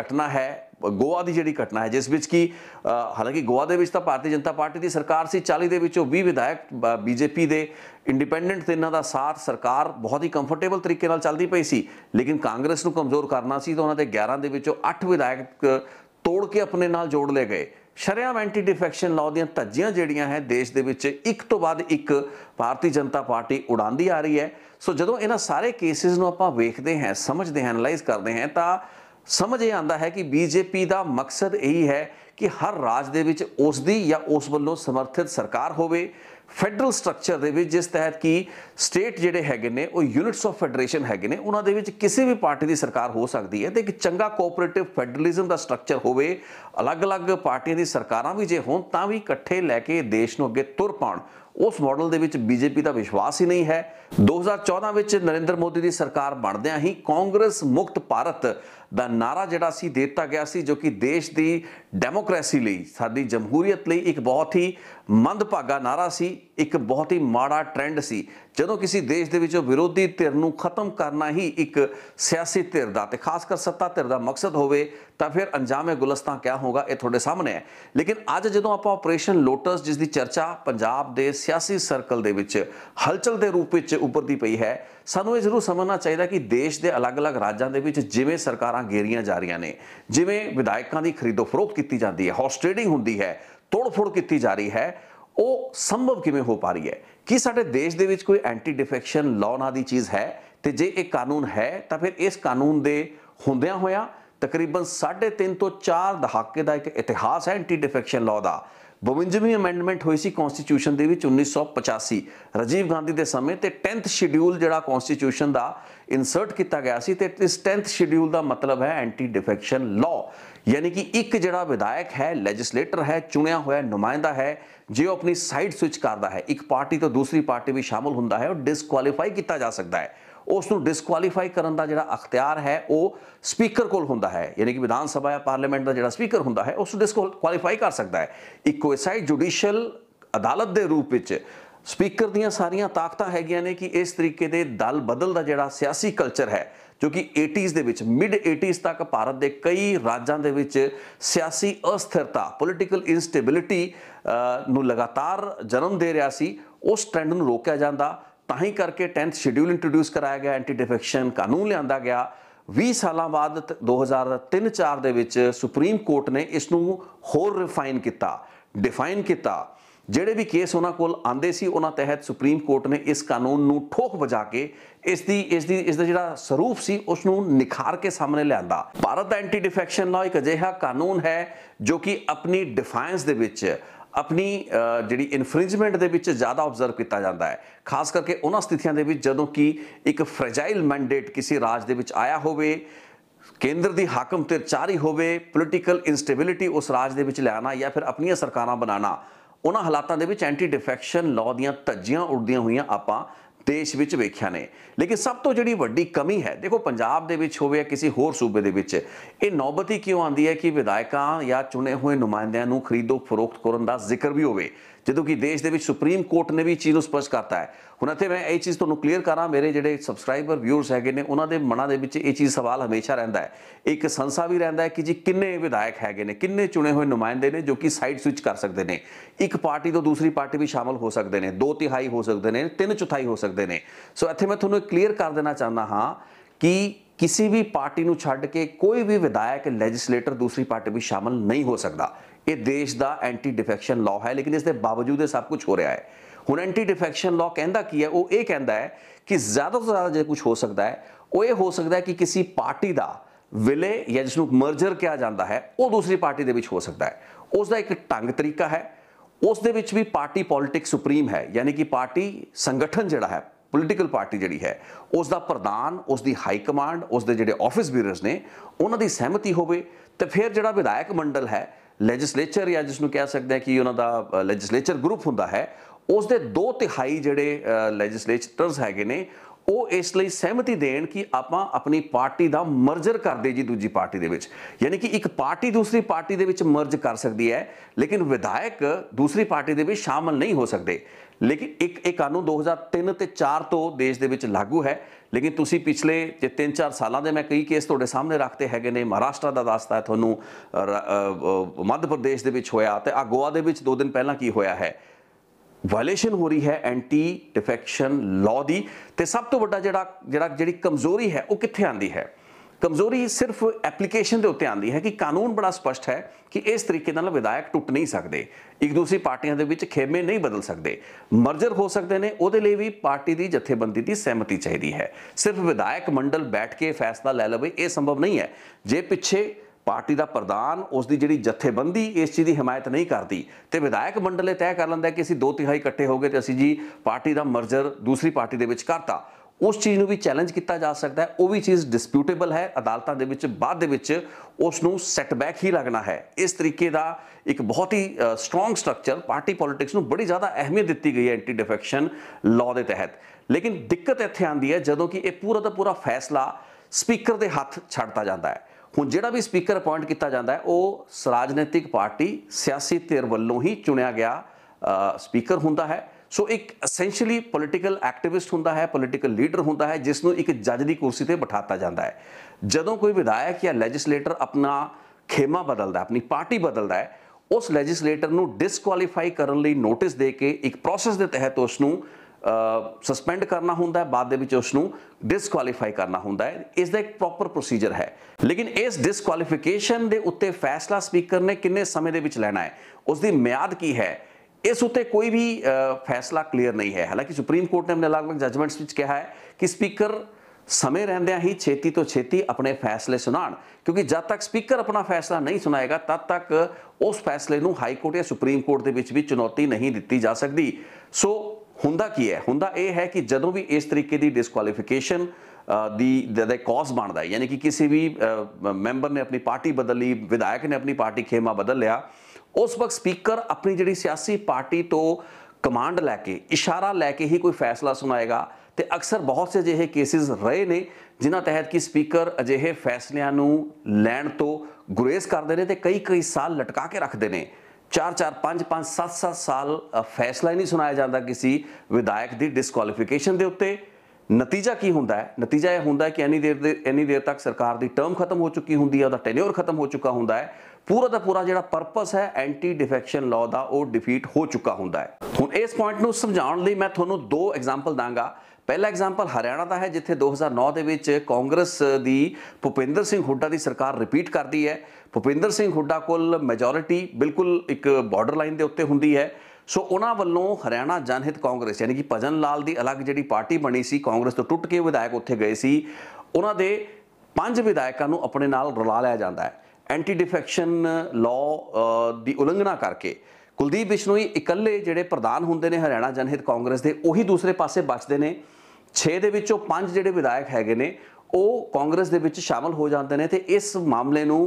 ਘਟਨਾ ਹੈ, ਗੋਆ ਦੀ ਜਿਹੜੀ ਘਟਨਾ ਹੈ, ਜਿਸ ਵਿੱਚ ਕੀ ਹਾਲਾਂਕਿ ਗੋਆ ਦੇ ਵਿੱਚ ਤਾਂ ਭਾਰਤੀ ਜਨਤਾ ਪਾਰਟੀ ਦੀ ਸਰਕਾਰ ਸੀ 40 ਦੇ ਵਿੱਚੋਂ 20 ਵਿਧਾਇਕ ਬੀਜੇਪੀ ਦੇ ਇੰਡੀਪੈਂਡੈਂਟ ਤੇ ਇਹਨਾਂ ਦਾ ਸਾਥ ਸਰਕਾਰ ਬਹੁਤ ਹੀ ਕੰਫਰਟੇਬਲ ਤਰੀਕੇ ਨਾਲ ਚੱਲਦੀ ਪਈ ਸੀ, ਲੇਕਿਨ ਕਾਂਗਰਸ ਨੂੰ ਕਮਜ਼ੋਰ ਕਰਨਾ ਸੀ ਤਾਂ ਉਹਨਾਂ ਦੇ 11 ਦੇ ਵਿੱਚੋਂ 8 ਵਿਧਾਇਕ ਤੋੜ ਕੇ ਆਪਣੇ ਨਾਲ ਜੋੜ ਲਏ ਗਏ। ਸ਼ਰਿਆਮ ਐਂਟੀ ਡਿਫੈਕਸ਼ਨ ਲਾਅ ਦੀਆਂ ਧੱਜੀਆਂ ਜਿਹੜੀਆਂ ਹੈ, ਦੇਸ਼ ਦੇ ਵਿੱਚ ਇੱਕ ਤੋਂ ਬਾਅਦ ਇੱਕ ਭਾਰਤੀ ਜਨਤਾ ਪਾਰਟੀ ਉਡਾਉਂਦੀ ਆ ਰਹੀ ਹੈ। ਸੋ ਜਦੋਂ ਇਹਨਾਂ ਸਾਰੇ ਕੇਸਿਸ ਨੂੰ ਆਪਾਂ ਵੇਖਦੇ ਹਾਂ, ਸਮਝਦੇ ਹਾਂ ਐਨਲਾਈਜ਼ ਕਰਦੇ ਹਾਂ, ਤਾਂ ਸਮਝ ਇਹ ਆਂਦਾ ਹੈ ਕਿ ਬੀਜੇਪੀ ਦਾ ਮਕਸਦ ਇਹੀ ਹੈ ਕਿ ਹਰ ਰਾਜ ਦੇ ਵਿੱਚ ਉਸ ਦੀ ਜਾਂ ਉਸ ਵੱਲੋਂ ਸਮਰਥਿਤ ਸਰਕਾਰ ਹੋਵੇ। ਫੈਡਰਲ ਸਟਰਕਚਰ ਦੇ ਵਿੱਚ, ਜਿਸ ਤਹਿਤ ਕਿ ਸਟੇਟ ਜਿਹੜੇ ਹੈਗੇ ਨੇ, ਉਹ ਯੂਨਿਟਸ ਆਫ ਫੈਡਰੇਸ਼ਨ ਹੈਗੇ ਨੇ, ਉਹਨਾਂ ਦੇ ਵਿੱਚ ਕਿਸੇ ਵੀ ਪਾਰਟੀ ਦੀ ਸਰਕਾਰ ਹੋ ਸਕਦੀ ਹੈ ਤੇ ਇੱਕ ਚੰਗਾ ਕੋਆਪਰੇਟਿਵ ਫੈਡਰਲਿਜ਼ਮ ਦਾ ਸਟਰਕਚਰ ਹੋਵੇ, ਅਲੱਗ-ਅਲੱਗ ਪਾਰਟੀਆਂ ਦੀ ਸਰਕਾਰਾਂ ਵੀ ਜੇ ਹੋਣ, ਤਾਂ ਵੀ ਇਕੱਠੇ ਲੈ ਕੇ ਦੇਸ਼ ਨੂੰ ਅੱਗੇ ਤੁਰ ਪਾਉਣ। ਉਸ ਮਾਡਲ ਦੇ ਵਿੱਚ ਬੀਜੇਪੀ ਦਾ ਵਿਸ਼ਵਾਸ ਹੀ ਨਹੀਂ ਹੈ। 2014 ਵਿੱਚ ਨਰਿੰਦਰ ਮੋਦੀ ਦੀ ਸਰਕਾਰ ਬਣਦਿਆਂ ਹੀ ਕਾਂਗਰਸ ਮੁਕਤ ਭਾਰਤ ਦਾ ਨਾਰਾ ਜਿਹੜਾ ਸੀ ਦਿੱਤਾ ਗਿਆ ਸੀ, ਜੋ ਕਿ ਦੇਸ਼ ਦੀ ਡੈਮੋਕ੍ਰੇਸੀ ਲਈ, ਸਾਡੀ ਜਮਹੂਰੀਅਤ ਲਈ ਇੱਕ ਬਹੁਤ ਹੀ ਮੰਦਭਾਗਾ ਨਾਰਾ ਸੀ, ਇੱਕ ਬਹੁਤ ਹੀ ਮਾੜਾ ਟ੍ਰੈਂਡ ਸੀ। ਜਦੋਂ ਕਿਸੇ ਦੇਸ਼ ਦੇ ਵਿੱਚੋਂ ਵਿਰੋਧੀ ਧਿਰ ਨੂੰ ਖਤਮ ਕਰਨਾ ਹੀ ਇੱਕ ਸਿਆਸੀ ਧਿਰ ਦਾ ਤੇ ਖਾਸ ਕਰ ਸੱਤਾ ਧਿਰ ਦਾ ਮਕਸਦ ਹੋਵੇ, ਤਾਂ ਫਿਰ ਅੰਜਾਮੇ ਗੁਲਸਤਾਂ ਕਿਆ ਹੋਗਾ ਇਹ ਤੁਹਾਡੇ ਸਾਹਮਣੇ ਹੈ। ਲੇਕਿਨ ਅੱਜ ਜਦੋਂ ਆਪਾਂ ਆਪਰੇਸ਼ਨ ਲੋਟਸ ਜਿਸ ਦੀ ਚਰਚਾ ਪੰਜਾਬ ਦੇ ਸਿਆਸੀ ਸਰਕਲ ਦੇ ਵਿੱਚ ਹਲਚਲ ਦੇ ਰੂਪ ਵਿੱਚ ਉੱਪਰਦੀ ਪਈ ਹੈ, ਸਾਨੂੰ ਇਹ ਜ਼ਰੂਰ ਸਮਝਣਾ ਚਾਹੀਦਾ ਕਿ ਦੇਸ਼ ਦੇ ਅਲੱਗ-ਅਲੱਗ ਰਾਜਾਂ ਦੇ ਵਿੱਚ ਜਿਵੇਂ ਸਰਕਾਰਾਂ ਗੇਰੀਆਂ ਜਾ ਰਹੀਆਂ ਨੇ, ਜਿਵੇਂ ਵਿਧਾਇਕਾਂ ਦੀ ਖਰੀਦੋ ਫਰੋਖਤ ਕੀਤੀ ਜਾਂਦੀ ਹੈ ਹਾਰਸ ਹੁੰਦੀ ਹੈ ਤੋੜ-ਫੋੜ ਕੀਤੀ ਜਾ ਰਹੀ ਹੈ। ਉਹ ਸੰਭਵ ਕਿਵੇਂ ਹੋ ਪਾ ਰਹੀ ਹੈ? ਕੀ ਸਾਡੇ ਦੇਸ਼ ਦੇ ਵਿੱਚ ਕੋਈ ਐਂਟੀ ਡਿਫੈਕਸ਼ਨ ਲਾਅ ਨਾ ਦੀ ਚੀਜ਼ ਹੈ? ਤੇ ਜੇ ਇਹ ਕਾਨੂੰਨ ਹੈ, ਤਾਂ ਫਿਰ ਇਸ ਕਾਨੂੰਨ ਦੇ ਹੁੰਦਿਆਂ ਹੋਇਆਂ ਤਕਰੀਬਨ 3.5 ਤੋਂ 4 ਦਹਾਕੇ ਦਾ ਇੱਕ ਇਤਿਹਾਸ ਹੈ ਐਂਟੀ ਡਿਫੈਕਸ਼ਨ ਲਾਅ ਦਾ। 52ਵੀਂ ਅਮੈਂਡਮੈਂਟ ਹੋਈ ਸੀ ਕਨਸਟੀਟਿਊਸ਼ਨ ਦੇ ਵਿੱਚ 1985 ਰਾਜੀਵ ਗਾਂਧੀ ਦੇ ਸਮੇਂ ਤੇ 10th ਸ਼ਡਿਊਲ ਜਿਹੜਾ ਕਨਸਟੀਟਿਊਸ਼ਨ ਦਾ ਇਨਸਰਟ ਕੀਤਾ ਗਿਆ ਸੀ ਤੇ ਇਸ 10th ਸ਼ਡਿਊਲ ਦਾ ਮਤਲਬ ਹੈ ਐਂਟੀ ਡਿਫੈਕਸ਼ਨ ਲਾਅ ਯਾਨੀ ਕਿ ਇੱਕ ਜਿਹੜਾ ਵਿਧਾਇਕ ਹੈ ਲੈਜਿਸਲੇਟਰ ਹੈ, ਚੁਣਿਆ ਹੋਇਆ ਨੁਮਾਇੰਦਾ ਹੈ, ਜੇ ਉਹ ਆਪਣੀ ਸਾਈਡ ਸਵਿਚ ਕਰਦਾ ਹੈ, ਇੱਕ ਪਾਰਟੀ ਤੋਂ ਦੂਸਰੀ ਪਾਰਟੀ ਵਿੱਚ ਸ਼ਾਮਲ ਹੁੰਦਾ ਹੈ, ਉਹ ਡਿਸਕੁਆਲੀਫਾਈ ਕੀਤਾ ਜਾ ਸਕਦਾ ਹੈ। ਉਸ ਨੂੰ ਡਿਸਕੁਆਲੀਫਾਈ ਕਰਨ ਦਾ ਜਿਹੜਾ ਅਖਤਿਆਰ ਹੈ, ਉਹ ਸਪੀਕਰ ਕੋਲ ਹੁੰਦਾ ਹੈ। ਯਾਨੀ ਕਿ ਵਿਧਾਨ ਸਭਾ ਜਾਂ ਪਾਰਲੀਮੈਂਟ ਦਾ ਜਿਹੜਾ ਸਪੀਕਰ ਹੁੰਦਾ ਹੈ, ਉਸ ਨੂੰ ਡਿਸਕੁਆਲੀਫਾਈ ਕਰ ਸਕਦਾ ਹੈ। ਇੱਕ ਕੋਇਸਾਈਡ ਜੁਡੀਸ਼ੀਅਲ ਅਦਾਲਤ ਦੇ ਰੂਪ ਵਿੱਚ ਸਪੀਕਰ ਦੀਆਂ ਸਾਰੀਆਂ ਤਾਕਤਾਂ ਹੈਗੀਆਂ ਨੇ ਕਿ ਇਸ ਤਰੀਕੇ ਦੇ ਦਲ ਬਦਲ ਦਾ ਜਿਹੜਾ ਸਿਆਸੀ ਕਲਚਰ ਹੈ, ਜੋ ਕਿ 80s ਦੇ ਵਿੱਚ, ਮਿਡ 80s ਤੱਕ ਭਾਰਤ ਦੇ ਕਈ ਰਾਜਾਂ ਦੇ ਵਿੱਚ ਸਿਆਸੀ ਅਸਥਿਰਤਾ ਪੋਲਿਟੀਕਲ ਇਨਸਟੇਬਿਲਿਟੀ ਨੂੰ ਲਗਾਤਾਰ ਜਨਮ ਦੇ ਰਿਹਾ ਸੀ, ਉਸ ਟ੍ਰੈਂਡ ਨੂੰ ਰੋਕਿਆ ਜਾਂਦਾ। ਤਾਂ ਹੀ ਕਰਕੇ 10th ਸ਼ਡਿਊਲ ਇੰਟਰੋਡਿਊਸ ਕਰਾਇਆ ਗਿਆ ਐਂਟੀ ਡਿਫੈਕਸ਼ਨ ਕਾਨੂੰਨ ਲਿਆਂਦਾ ਗਿਆ। 20 ਸਾਲਾਂ ਬਾਅਦ 2003-4 ਦੇ ਵਿੱਚ ਸੁਪਰੀਮ ਕੋਰਟ ਨੇ ਇਸ ਨੂੰ ਹੋਰ ਰਿਫਾਈਨ ਕੀਤਾ ਡਿਫਾਈਨ ਕੀਤਾ। ਜਿਹੜੇ ਵੀ ਕੇਸ ਉਹਨਾਂ ਕੋਲ ਆਂਦੇ ਸੀ, ਉਹਨਾਂ ਤਹਿਤ ਸੁਪਰੀਮ ਕੋਰਟ ਨੇ ਇਸ ਕਾਨੂੰਨ ਨੂੰ ਠੋਕ ਵਜਾ ਕੇ ਇਸ ਦੀ ਇਸ ਦੀ, ਇਸ ਦਾ ਜਿਹੜਾ ਸਰੂਪ ਸੀ ਉਸ ਨੂੰ ਨਿਖਾਰ ਕੇ ਸਾਹਮਣੇ ਲਿਆਂਦਾ। ਭਾਰਤ ਦਾ ਐਂਟੀ ਡਿਫੈਕਸ਼ਨ ਲਾਅ ਇੱਕ ਅਜਿਹਾ ਕਾਨੂੰਨ ਹੈ ਜੋ ਕਿ ਆਪਣੀ ਡਿਫਾਈਂਸ ਦੇ ਵਿੱਚ, ਆਪਣੀ ਜਿਹੜੀ ਇਨਫ੍ਰਿੰਜਮੈਂਟ ਦੇ ਵਿੱਚ ਜ਼ਿਆਦਾ ਆਬਜ਼ਰਵ ਕੀਤਾ ਜਾਂਦਾ ਹੈ। ਖਾਸ ਕਰਕੇ ਉਹਨਾਂ ਸਥਿਤੀਆਂ ਦੇ ਵਿੱਚ ਜਦੋਂ ਕਿ ਇੱਕ ਫ੍ਰੈਜਾਈਲ ਮੈਂਡੇਟ ਕਿਸੇ ਰਾਜ ਦੇ ਵਿੱਚ ਆਇਆ ਹੋਵੇ, ਕੇਂਦਰ ਦੀ ਹਾਕਮ ਤੇ ਚਾਰੀ ਹੋਵੇ ਪੋਲੀਟੀਕਲ ਇਨਸਟੇਬਿਲਿਟੀ ਉਸ ਰਾਜ ਦੇ ਵਿੱਚ ਲਿਆਣਾ ਜਾਂ ਫਿਰ ਆਪਣੀਆਂ ਸਰਕਾਰਾਂ ਬਣਾਉਣਾ ਉਹਨਾਂ ਹਾਲਾਤਾਂ ਦੇ ਵਿੱਚ ਐਂਟੀ ਡਿਫੈਕਸ਼ਨ ਲਾਅ ਦੀਆਂ ਧੱਜੀਆਂ ਉੱਡਦੀਆਂ ਹੋਈਆਂ ਆਪਾਂ ਦੇਸ਼ ਵਿੱਚ ਵੇਖਿਆ ਨੇ। ਲੇਕਿਨ ਸਭ ਤੋਂ ਜਿਹੜੀ ਵੱਡੀ ਕਮੀ ਹੈ, ਦੇਖੋ ਪੰਜਾਬ ਦੇ ਵਿੱਚ ਹੋਵੇ ਜਾਂ ਕਿਸੇ ਹੋਰ ਸੂਬੇ ਦੇ ਵਿੱਚ, ਇਹ ਨੌਬਤ ਹੀ ਕਿਉਂ ਆਉਂਦੀ ਹੈ ਕਿ ਵਿਧਾਇਕਾਂ ਜਾਂ ਚੁਣੇ ਹੋਏ ਨੁਮਾਇੰਦਿਆਂ ਨੂੰ ਖਰੀਦੋ ਫਰੋਖਤ ਕਰਨ ਦਾ ਜ਼ਿਕਰ ਵੀ ਹੋਵੇ। ਜਦੋਂ ਕਿ ਦੇਸ਼ ਦੇ ਵਿੱਚ ਸੁਪਰੀਮ ਕੋਰਟ ਨੇ ਵੀ ਚੀਜ਼ ਨੂੰ ਸਪਸ਼ਟ ਕਰਤਾ ਹੈ। ਹੁਣ ਇੱਥੇ ਮੈਂ ਇਹ ਚੀਜ਼ ਤੁਹਾਨੂੰ ਕਲੀਅਰ ਕਰਾਂ, ਮੇਰੇ ਜਿਹੜੇ ਸਬਸਕ੍ਰਾਈਬਰ ਵਿਊਅਰਸ ਹੈਗੇ ਨੇ, ਉਹਨਾਂ ਦੇ ਮਨਾਂ ਦੇ ਵਿੱਚ ਇਹ ਚੀਜ਼ ਸਵਾਲ ਹਮੇਸ਼ਾ ਰਹਿੰਦਾ ਹੈ। ਇੱਕ ਸੰਸਾ ਵੀ ਰਹਿੰਦਾ ਹੈ ਕਿ ਜੀ ਕਿੰਨੇ ਵਿਧਾਇਕ ਹੈਗੇ ਨੇ, ਕਿੰਨੇ ਚੁਣੇ ਹੋਏ ਨੁਮਾਇੰਦੇ ਨੇ ਜੋ ਕਿ ਸਾਈਡ ਸਵਿਚ ਕਰ ਸਕਦੇ ਨੇ। ਇੱਕ ਪਾਰਟੀ ਤੋਂ ਦੂਸਰੀ ਪਾਰਟੀ ਵੀ ਸ਼ਾਮਲ ਹੋ ਸਕਦੇ ਨੇ, ਦੋ ਤਿਹਾਈ ਹੋ ਸਕਦੇ ਨੇ, ਤਿੰਨ ਚੌਥਾਈ ਹੋ ਸਕਦੇ ਨੇ। ਸੋ ਇੱਥੇ ਮੈਂ ਤੁਹਾਨੂੰ ਕਲੀਅਰ ਕਰ ਦੇਣਾ ਚਾਹੁੰਦਾ ਹਾਂ ਕਿ ਕਿਸੇ ਵੀ ਪਾਰਟੀ ਨੂੰ ਛੱਡ ਕੇ ਕੋਈ ਵੀ ਵਿਧਾਇਕ ਲੈਜਿਸਲੇਟਰ ਦੂਸਰੀ ਪਾਰਟੀ ਵਿੱਚ ਸ਼ਾਮਲ ਨਹੀਂ ਹੋ ਸਕਦਾ। ਇਹ ਦੇਸ਼ ਦਾ ਐਂਟੀ ਡਿਫੈਕਸ਼ਨ ਲਾਅ ਹੈ, ਲੇਕਿਨ ਇਸ ਦੇ ਬਾਵਜੂਦ ਇਹ ਸਭ ਕੁਝ ਹੋ ਰਿਹਾ ਹੈ। ਹੁਣ ਐਂਟੀ ਡਿਫੈਕਸ਼ਨ ਲਾਅ ਕਹਿੰਦਾ ਕੀ ਹੈ? ਉਹ ਇਹ ਕਹਿੰਦਾ ਹੈ ਕਿ ਜ਼ਿਆਦਾ ਤੋਂ ਜ਼ਿਆਦਾ ਜੇ ਕੁਝ ਹੋ ਸਕਦਾ ਹੈ, ਉਹ ਇਹ ਹੋ ਸਕਦਾ ਹੈ ਕਿ ਕਿਸੇ ਪਾਰਟੀ ਦਾ ਵਿਲੇ ਜਾਂ ਜਿਸ ਨੂੰ ਮਰਜਰ ਕਿਹਾ ਜਾਂਦਾ ਹੈ, ਉਹ ਦੂਸਰੀ ਪਾਰਟੀ ਦੇ ਵਿੱਚ ਹੋ ਸਕਦਾ ਹੈ। ਉਸ ਦਾ ਇੱਕ ਢੰਗ ਤਰੀਕਾ ਹੈ। ਉਸ ਦੇ ਵਿੱਚ ਵੀ ਪਾਰਟੀ ਪੋਲਿਟਿਕਸ ਸੁਪਰੀਮ ਹੈ, ਯਾਨੀ ਕਿ ਪਾਰਟੀ ਸੰਗਠਨ ਜਿਹੜਾ ਹੈ ਪੋਲੀਟੀਕਲ ਪਾਰਟੀ ਜਿਹੜੀ ਹੈ, ਉਸ ਦਾ ਪ੍ਰਧਾਨ, ਉਸ ਦੀ ਹਾਈ ਕਮਾਂਡ ਉਸ ਦੇ ਜਿਹੜੇ ਆਫਿਸ ਬੀਅਰਸ ਨੇ, ਉਹਨਾਂ ਦੀ ਸਹਿਮਤੀ ਹੋਵੇ, ਤੇ ਫਿਰ ਜਿਹੜਾ ਵਿਧਾਇਕ ਮੰਡਲ ਹੈ ਲੈਜਿਸਲੇਚਰ ਜਾਂ ਜਿਸ ਨੂੰ ਕਹਿ ਸਕਦੇ ਆ ਕਿ ਉਹਨਾਂ ਦਾ ਲੈਜਿਸਲੇਚਰ ਗਰੁੱਪ ਹੁੰਦਾ ਹੈ ਉਸ ਦੇ ਦੋ ਤਿਹਾਈ ਜਿਹੜੇ ਲੈਜਿਸਲੇਟਰਸ ਹੈਗੇ ਨੇ, ਉਹ ਇਸ ਲਈ ਸਹਿਮਤੀ ਦੇਣ ਕਿ ਆਪਾਂ ਆਪਣੀ ਪਾਰਟੀ ਦਾ ਮਰਜਰ ਕਰਦੇ ਜੀ ਦੂਜੀ ਪਾਰਟੀ ਦੇ ਵਿੱਚ। ਯਾਨੀ ਕਿ ਇੱਕ ਪਾਰਟੀ ਦੂਸਰੀ ਪਾਰਟੀ ਦੇ ਵਿੱਚ ਮਰਜ ਕਰ ਸਕਦੀ ਹੈ, ਲੇਕਿਨ ਵਿਧਾਇਕ ਦੂਸਰੀ ਪਾਰਟੀ ਦੇ ਵਿੱਚ ਸ਼ਾਮਲ ਨਹੀਂ ਹੋ ਸਕਦੇ। ਲੇਕਿਨ ਇੱਕ ਇਹ ਕਾਨੂੰਨ 2003 ਤੇ 4 ਤੋਂ ਦੇਸ਼ ਦੇ ਵਿੱਚ ਲਾਗੂ ਹੈ। ਲੇਕਿਨ ਤੁਸੀਂ ਪਿਛਲੇ ਜੇ 3-4 ਸਾਲਾਂ ਦੇ ਮੈਂ ਕਈ ਕੇਸ ਤੁਹਾਡੇ ਸਾਹਮਣੇ ਰੱਖਤੇ ਹੈਗੇ ਨੇ। ਮਹਾਰਾਸ਼ਟਰ ਦਾ ਦੱਸਦਾ ਹੈ, ਤੁਹਾਨੂੰ ਮੱਧ ਪ੍ਰਦੇਸ਼ ਦੇ ਵਿੱਚ ਹੋਇਆ ਤੇ ਆ ਗੋਆ ਦੇ ਵਿੱਚ 2 ਦਿਨ ਪਹਿਲਾਂ ਕੀ ਹੋਇਆ ਹੈ? ਵਾਇਲੇਸ਼ਨ ਹੋ ਰਹੀ ਹੈ ਐਂਟੀ ਡਿਫੈਕਸ਼ਨ ਲਾਅ ਦੀ ਤੇ ਸਭ ਤੋਂ ਵੱਡਾ ਜਿਹੜਾ ਜਿਹੜਾ, ਜਿਹੜੀ ਕਮਜ਼ੋਰੀ ਹੈ, ਉਹ ਕਿੱਥੇ ਆਂਦੀ ਹੈ? ਕਮਜ਼ੋਰੀ ਸਿਰਫ ਐਪਲੀਕੇਸ਼ਨ ਦੇ ਉੱਤੇ ਆਂਦੀ ਹੈ ਕਿ ਕਾਨੂੰਨ ਬੜਾ ਸਪਸ਼ਟ ਹੈ ਕਿ ਇਸ ਤਰੀਕੇ ਨਾਲ ਵਿਧਾਇਕ ਟੁੱਟ ਨਹੀਂ ਸਕਦੇ। ਇੱਕ ਦੂਸਰੀ ਪਾਰਟੀਆਂ ਦੇ ਵਿੱਚ ਖੇਮੇ ਨਹੀਂ ਬਦਲ ਸਕਦੇ। ਮਰਜਰ ਹੋ ਸਕਦੇ ਨੇ, ਉਹਦੇ ਲਈ ਵੀ ਪਾਰਟੀ ਦੀ ਜਥੇਬੰਦੀ ਦੀ ਸਹਿਮਤੀ ਚਾਹੀਦੀ ਹੈ। ਸਿਰਫ ਵਿਧਾਇਕ ਮੰਡਲ ਬੈਠ ਕੇ ਫੈਸਲਾ ਲੈ ਲਵੇ, ਇਹ ਸੰਭਵ ਨਹੀਂ ਹੈ। ਜੇ ਪਿੱਛੇ ਪਾਰਟੀ ਦਾ ਪ੍ਰਧਾਨ ਉਸ ਦੀ ਜਿਹੜੀ ਜਥੇਬੰਦੀ ਇਸ ਚੀਜ਼ ਦੀ ਹਮਾਇਤ ਨਹੀਂ ਕਰਦੀ, ਤੇ ਵਿਧਾਇਕ ਮੰਡਲ ਇਹ ਤੈਅ ਕਰ ਲੈਂਦਾ ਕਿ ਅਸੀਂ ਦੋ ਤਿਹਾਈ ਇਕੱਠੇ ਹੋ ਗਏ ਤੇ ਅਸੀਂ ਜੀ ਪਾਰਟੀ ਦਾ ਮਰਜਰ ਦੂਸਰੀ ਪਾਰਟੀ ਦੇ ਵਿੱਚ ਕਰਤਾ। ਉਸ ਚੀਜ਼ ਨੂੰ ਵੀ ਚੈਲੰਜ ਕੀਤਾ ਜਾ ਸਕਦਾ ਹੈ। ਉਹ ਵੀ ਚੀਜ਼ ਡਿਸਪਿਊਟੇਬਲ ਹੈ। ਅਦਾਲਤਾਂ ਦੇ ਵਿੱਚ, ਬਾਅਦ ਦੇ ਵਿੱਚ ਉਸ ਨੂੰ ਸੈਟਬੈਕ ਹੀ ਲੱਗਣਾ ਹੈ। ਇਸ ਤਰੀਕੇ ਦਾ ਇੱਕ ਬਹੁਤ ਹੀ ਸਟਰੋਂਗ ਸਟਰਕਚਰ ਪਾਰਟੀ ਪੋਲਿਟਿਕਸ ਨੂੰ ਬੜੀ ਜ਼ਿਆਦਾ ਅਹਿਮੀਅਤ ਦਿੱਤੀ ਗਈ ਹੈ ਐਂਟੀ ਡਿਫੈਕਸ਼ਨ ਲਾਅ ਦੇ ਤਹਿਤ। ਲੇਕਿਨ ਦਿੱਕਤ ਇੱਥੇ ਆਉਂਦੀ ਹੈ ਜਦੋਂ ਕਿ ਇਹ ਪੂਰਾ ਦਾ ਪੂਰਾ ਫੈਸਲਾ ਸਪੀਕਰ ਦੇ ਹੱਥ ਛੱਡਤਾ ਜਾਂਦਾ ਹੈ। ਹੁਣ ਜਿਹੜਾ ਵੀ ਸਪੀਕਰ ਅਪਾਇੰਟ ਕੀਤਾ ਜਾਂਦਾ ਹੈ, ਉਹ ਰਾਜਨੀਤਿਕ ਪਾਰਟੀ ਸਿਆਸੀ ਧਿਰ ਵੱਲੋਂ ਹੀ ਚੁਣਿਆ ਗਿਆ ਸਪੀਕਰ ਹੁੰਦਾ ਹੈ। ਸੋ ਇੱਕ ਐਸੈਂਸ਼ੀਅਲੀ ਪੋਲਿਟੀਕਲ ਐਕਟਿਵਿਸਟ ਹੁੰਦਾ ਹੈ ਪੋਲਿਟੀਕਲ ਲੀਡਰ ਹੁੰਦਾ ਹੈ ਜਿਸ ਨੂੰ ਇੱਕ ਜੱਜ ਦੀ ਕੁਰਸੀ ਤੇ ਬਿਠਾਤਾ ਜਾਂਦਾ ਹੈ। ਜਦੋਂ ਕੋਈ ਵਿਧਾਇਕ ਜਾਂ ਲੈਜਿਸਲੇਟਰ ਆਪਣਾ ਖੇਮਾ ਬਦਲਦਾ ਆਪਣੀ ਪਾਰਟੀ ਬਦਲਦਾ ਹੈ, ਉਸ ਲੈਜਿਸਲੇਟਰ ਨੂੰ ਡਿਸਕੁਆਲੀਫਾਈ ਕਰਨ ਲਈ ਨੋਟਿਸ ਦੇ ਕੇ ਇੱਕ ਪ੍ਰੋਸੈਸ ਦੇ ਤਹਿਤ ਉਸ ਨੂੰ ਸਸਪੈਂਡ ਕਰਨਾ ਹੁੰਦਾ ਹੈ, ਬਾਅਦ ਦੇ ਵਿੱਚ ਉਸ ਨੂੰ ਡਿਸਕੁਆਲੀਫਾਈ ਕਰਨਾ ਹੁੰਦਾ ਹੈ। ਇਸ ਦਾ ਇੱਕ ਪ੍ਰੋਪਰ ਪ੍ਰੋਸੀਜਰ ਹੈ। ਲੇਕਿਨ ਇਸ ਡਿਸਕੁਆਲੀਫਿਕੇਸ਼ਨ ਦੇ ਉੱਤੇ ਫੈਸਲਾ ਸਪੀਕਰ ਨੇ ਕਿੰਨੇ ਸਮੇਂ ਦੇ ਵਿੱਚ ਲੈਣਾ ਹੈ? ਉਸ ਦੀ ਮਿਆਦ ਕੀ ਹੈ? ਇਸ ਉੱਤੇ ਕੋਈ ਵੀ ਫੈਸਲਾ ਕਲੀਅਰ ਨਹੀਂ ਹੈ। ਹਾਲਾਂਕਿ ਸੁਪਰੀਮ ਕੋਰਟ ਨੇ ਆਪਣੇ ਅਲੱਗ-ਅਲੱਗ ਜਜਮੈਂਟਸ ਵਿੱਚ ਕਿਹਾ ਹੈ ਕਿ ਸਪੀਕਰ ਸਮੇਂ ਰਹਿੰਦਿਆਂ ਹੀ ਛੇਤੀ ਤੋਂ ਛੇਤੀ ਆਪਣੇ ਫੈਸਲੇ ਸੁਣਾਉਣ। ਕਿਉਂਕਿ ਜਦ ਤੱਕ ਸਪੀਕਰ ਆਪਣਾ ਫੈਸਲਾ ਨਹੀਂ ਸੁਣਾਏਗਾ, ਤਦ ਤੱਕ ਉਸ ਫੈਸਲੇ ਨੂੰ ਹਾਈ ਕੋਰਟ ਜਾਂ ਸੁਪਰੀਮ ਕੋਰਟ ਦੇ ਵਿੱਚ ਵੀ ਚੁਣੌਤੀ ਨਹੀਂ ਦਿੱਤੀ ਜਾ ਸਕਦੀ। ਸੋ ਹੁੰਦਾ ਕੀ ਹੈ? ਹੁੰਦਾ ਇਹ ਹੈ ਕਿ ਜਦੋਂ ਵੀ ਇਸ ਤਰੀਕੇ ਦੀ ਡਿਸਕੁਆਲੀਫਿਕੇਸ਼ਨ ਦੀ, ਦਾ ਕਾਜ਼ ਬਣਦਾ ਹੈ, ਯਾਨੀ ਕਿ ਕਿਸੇ ਵੀ ਮੈਂਬਰ ਨੇ ਆਪਣੀ ਪਾਰਟੀ ਬਦਲ ਲਈ, ਵਿਧਾਇਕ ਨੇ ਆਪਣੀ ਪਾਰਟੀ ਖੇਮਾ ਬਦਲ ਲਿਆ ਉਸ ਵਕਤ ਸਪੀਕਰ ਆਪਣੀ ਜਿਹੜੀ ਸਿਆਸੀ ਪਾਰਟੀ ਤੋਂ ਕਮਾਂਡ ਲੈ ਕੇ, ਇਸ਼ਾਰਾ ਲੈ ਕੇ ਹੀ ਕੋਈ ਫੈਸਲਾ ਸੁਣਾਏਗਾ ਤੇ ਅਕਸਰ ਬਹੁਤ ਸੇ ਅਜਿਹੇ ਕੇਸਿਸ ਰਹੇ ਨੇ ਜਿਨ੍ਹਾਂ ਤਹਿਤ ਕਿ ਸਪੀਕਰ ਅਜਿਹੇ ਫੈਸਲਿਆਂ ਨੂੰ ਲੈਣ ਤੋਂ ਗੁਰੇਜ਼ ਕਰਦੇ ਨੇ ਤੇ ਕਈ ਕਈ ਸਾਲ ਲਟਕਾ ਕੇ ਰੱਖਦੇ ਨੇ। 4 4 5 5 7 7 ਸਾਲ ਫੈਸਲਾ ਹੀ ਨਹੀਂ ਸੁਣਾਇਆ ਜਾਂਦਾ ਕਿਸੇ ਵਿਧਾਇਕ ਦੀ ਡਿਸਕੁਆਲੀਫਿਕੇਸ਼ਨ ਦੇ ਉੱਤੇ। ਨਤੀਜਾ ਕੀ ਹੁੰਦਾ ਹੈ? ਨਤੀਜਾ ਇਹ ਹੁੰਦਾ ਹੈ ਕਿ ਇੰਨੀ ਦੇਰ ਦੇ ਇੰਨੀ ਦੇਰ ਤੱਕ ਸਰਕਾਰ ਦੀ ਟਰਮ ਖਤਮ ਹੋ ਚੁੱਕੀ ਹੁੰਦੀ ਹੈ, ਉਹਦਾ ਟੈਨਿਓਰ ਖਤਮ ਹੋ ਚੁੱਕਾ ਹੁੰਦਾ ਹੈ। ਪੂਰਾ ਦਾ ਪੂਰਾ ਜਿਹੜਾ ਪਰਪਸ ਹੈ ਐਂਟੀ ਡਿਫੈਕਸ਼ਨ ਲਾਅ ਦਾ, ਉਹ ਡਿਫੀਟ ਹੋ ਚੁੱਕਾ ਹੁੰਦਾ ਹੈ। ਹੁਣ ਇਸ ਪੁਆਇੰਟ ਨੂੰ ਸਮਝਾਉਣ ਲਈ ਮੈਂ ਤੁਹਾਨੂੰ ਦੋ ਐਗਜ਼ਾਮਪਲ ਦਾਂਗਾ। ਪਹਿਲਾ ਐਗਜ਼ਾਮਪਲ ਹਰਿਆਣਾ ਦਾ ਹੈ, ਜਿੱਥੇ 2009 ਦੇ ਵਿੱਚ ਕਾਂਗਰਸ ਦੀ ਭੁਪਿੰਦਰ ਸਿੰਘ ਹੁੱਡਾ ਦੀ ਸਰਕਾਰ ਰਿਪੀਟ ਕਰਦੀ ਹੈ। ਭੁਪਿੰਦਰ ਸਿੰਘ ਹੁੱਡਾ ਕੋਲ ਮੈਜੋਰਿਟੀ ਬਿਲਕੁਲ ਇੱਕ ਬਾਰਡਰ ਲਾਈਨ ਦੇ ਉੱਤੇ ਹੁੰਦੀ ਹੈ। ਸੋ ਉਹਨਾਂ ਵੱਲੋਂ ਹਰਿਆਣਾ ਜਨਹਿਤ ਕਾਂਗਰਸ, ਯਾਨੀ ਕਿ ਭਜਨ ਲਾਲ ਦੀ ਅਲੱਗ ਜਿਹੜੀ ਪਾਰਟੀ ਬਣੀ ਸੀ, ਕਾਂਗਰਸ ਤੋਂ ਟੁੱਟ ਕੇ ਵਿਧਾਇਕ ਉੱਥੇ ਗਏ ਸੀ। ਉਹਨਾਂ ਦੇ ਪੰਜ ਵਿਧਾਇਕਾਂ ਨੂੰ ਆਪਣੇ ਨਾਲ ਰਲਾ ਲਿਆ ਜਾਂਦਾ ਹੈ। ਐਂਟੀ ਡਿਫੈਕਸ਼ਨ ਲਾਅ ਦੀ ਉਲੰਘਣਾ ਕਰਕੇ ਕੁਲਦੀਪ ਬਿਸ਼ਨੋਈ ਇਕੱਲੇ ਜਿਹੜੇ ਪ੍ਰਧਾਨ ਹੁੰਦੇ ਨੇ ਹਰਿਆਣਾ ਜਨਹਿਤ ਕਾਂਗਰਸ ਦੇ, ਉਹੀ ਦੂਸਰੇ ਪਾਸੇ ਬਚਦੇ ਨੇ। 6 ਦੇ ਵਿੱਚੋਂ 5 ਜਿਹੜੇ ਵਿਧਾਇਕ ਹੈਗੇ ਨੇ, ਉਹ ਕਾਂਗਰਸ ਦੇ ਵਿੱਚ ਸ਼ਾਮਲ ਹੋ ਜਾਂਦੇ ਨੇ ਤੇ ਇਸ ਮਾਮਲੇ ਨੂੰ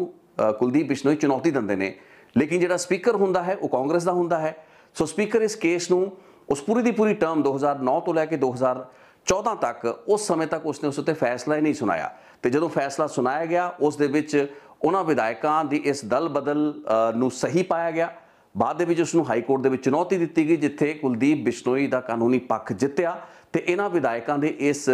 ਕੁਲਦੀਪ ਬਿਸ਼ਨੋਈ ਚੁਣੌਤੀ ਦਿੰਦੇ ਨੇ। ਲੇਕਿਨ ਜਿਹੜਾ ਸਪੀਕਰ ਹੁੰਦਾ ਹੈ, ਉਹ ਕਾਂਗਰਸ ਦਾ ਹੁੰਦਾ ਹੈ। ਸੋ ਸਪੀਕਰ ਇਸ ਕੇਸ ਨੂੰ ਉਸ ਪੂਰੀ ਦੀ ਪੂਰੀ ਟਰਮ 2009 ਤੋਂ ਲੈ ਕੇ 2014 ਤੱਕ, ਉਸ ਸਮੇਂ ਤੱਕ ਉਸਨੇ ਉਸ ਉੱਤੇ ਫੈਸਲਾ ਹੀ ਨਹੀਂ ਸੁਣਾਇਆ। ਤੇ ਜਦੋਂ ਫੈਸਲਾ ਸੁਣਾਇਆ ਗਿਆ, ਉਸ ਦੇ ਵਿੱਚ ਉਹਨਾਂ ਵਿਧਾਇਕਾਂ ਦੀ ਇਸ ਦਲ ਬਦਲ ਨੂੰ ਸਹੀ ਪਾਇਆ ਗਿਆ। ਬਾਅਦ ਦੇ ਵਿੱਚ ਉਸ ਨੂੰ ਹਾਈ ਕੋਰਟ ਦੇ ਵਿੱਚ ਚੁਣੌਤੀ ਦਿੱਤੀ ਗਈ, ਜਿੱਥੇ ਕੁਲਦੀਪ ਬਿਸ਼ਨੋਈ ਦਾ ਕਾਨੂੰਨੀ ਪੱਖ ਜਿੱਤਿਆ ਤੇ ਇਹਨਾਂ ਵਿਧਾਇਕਾਂ ਦੇ ਇਸ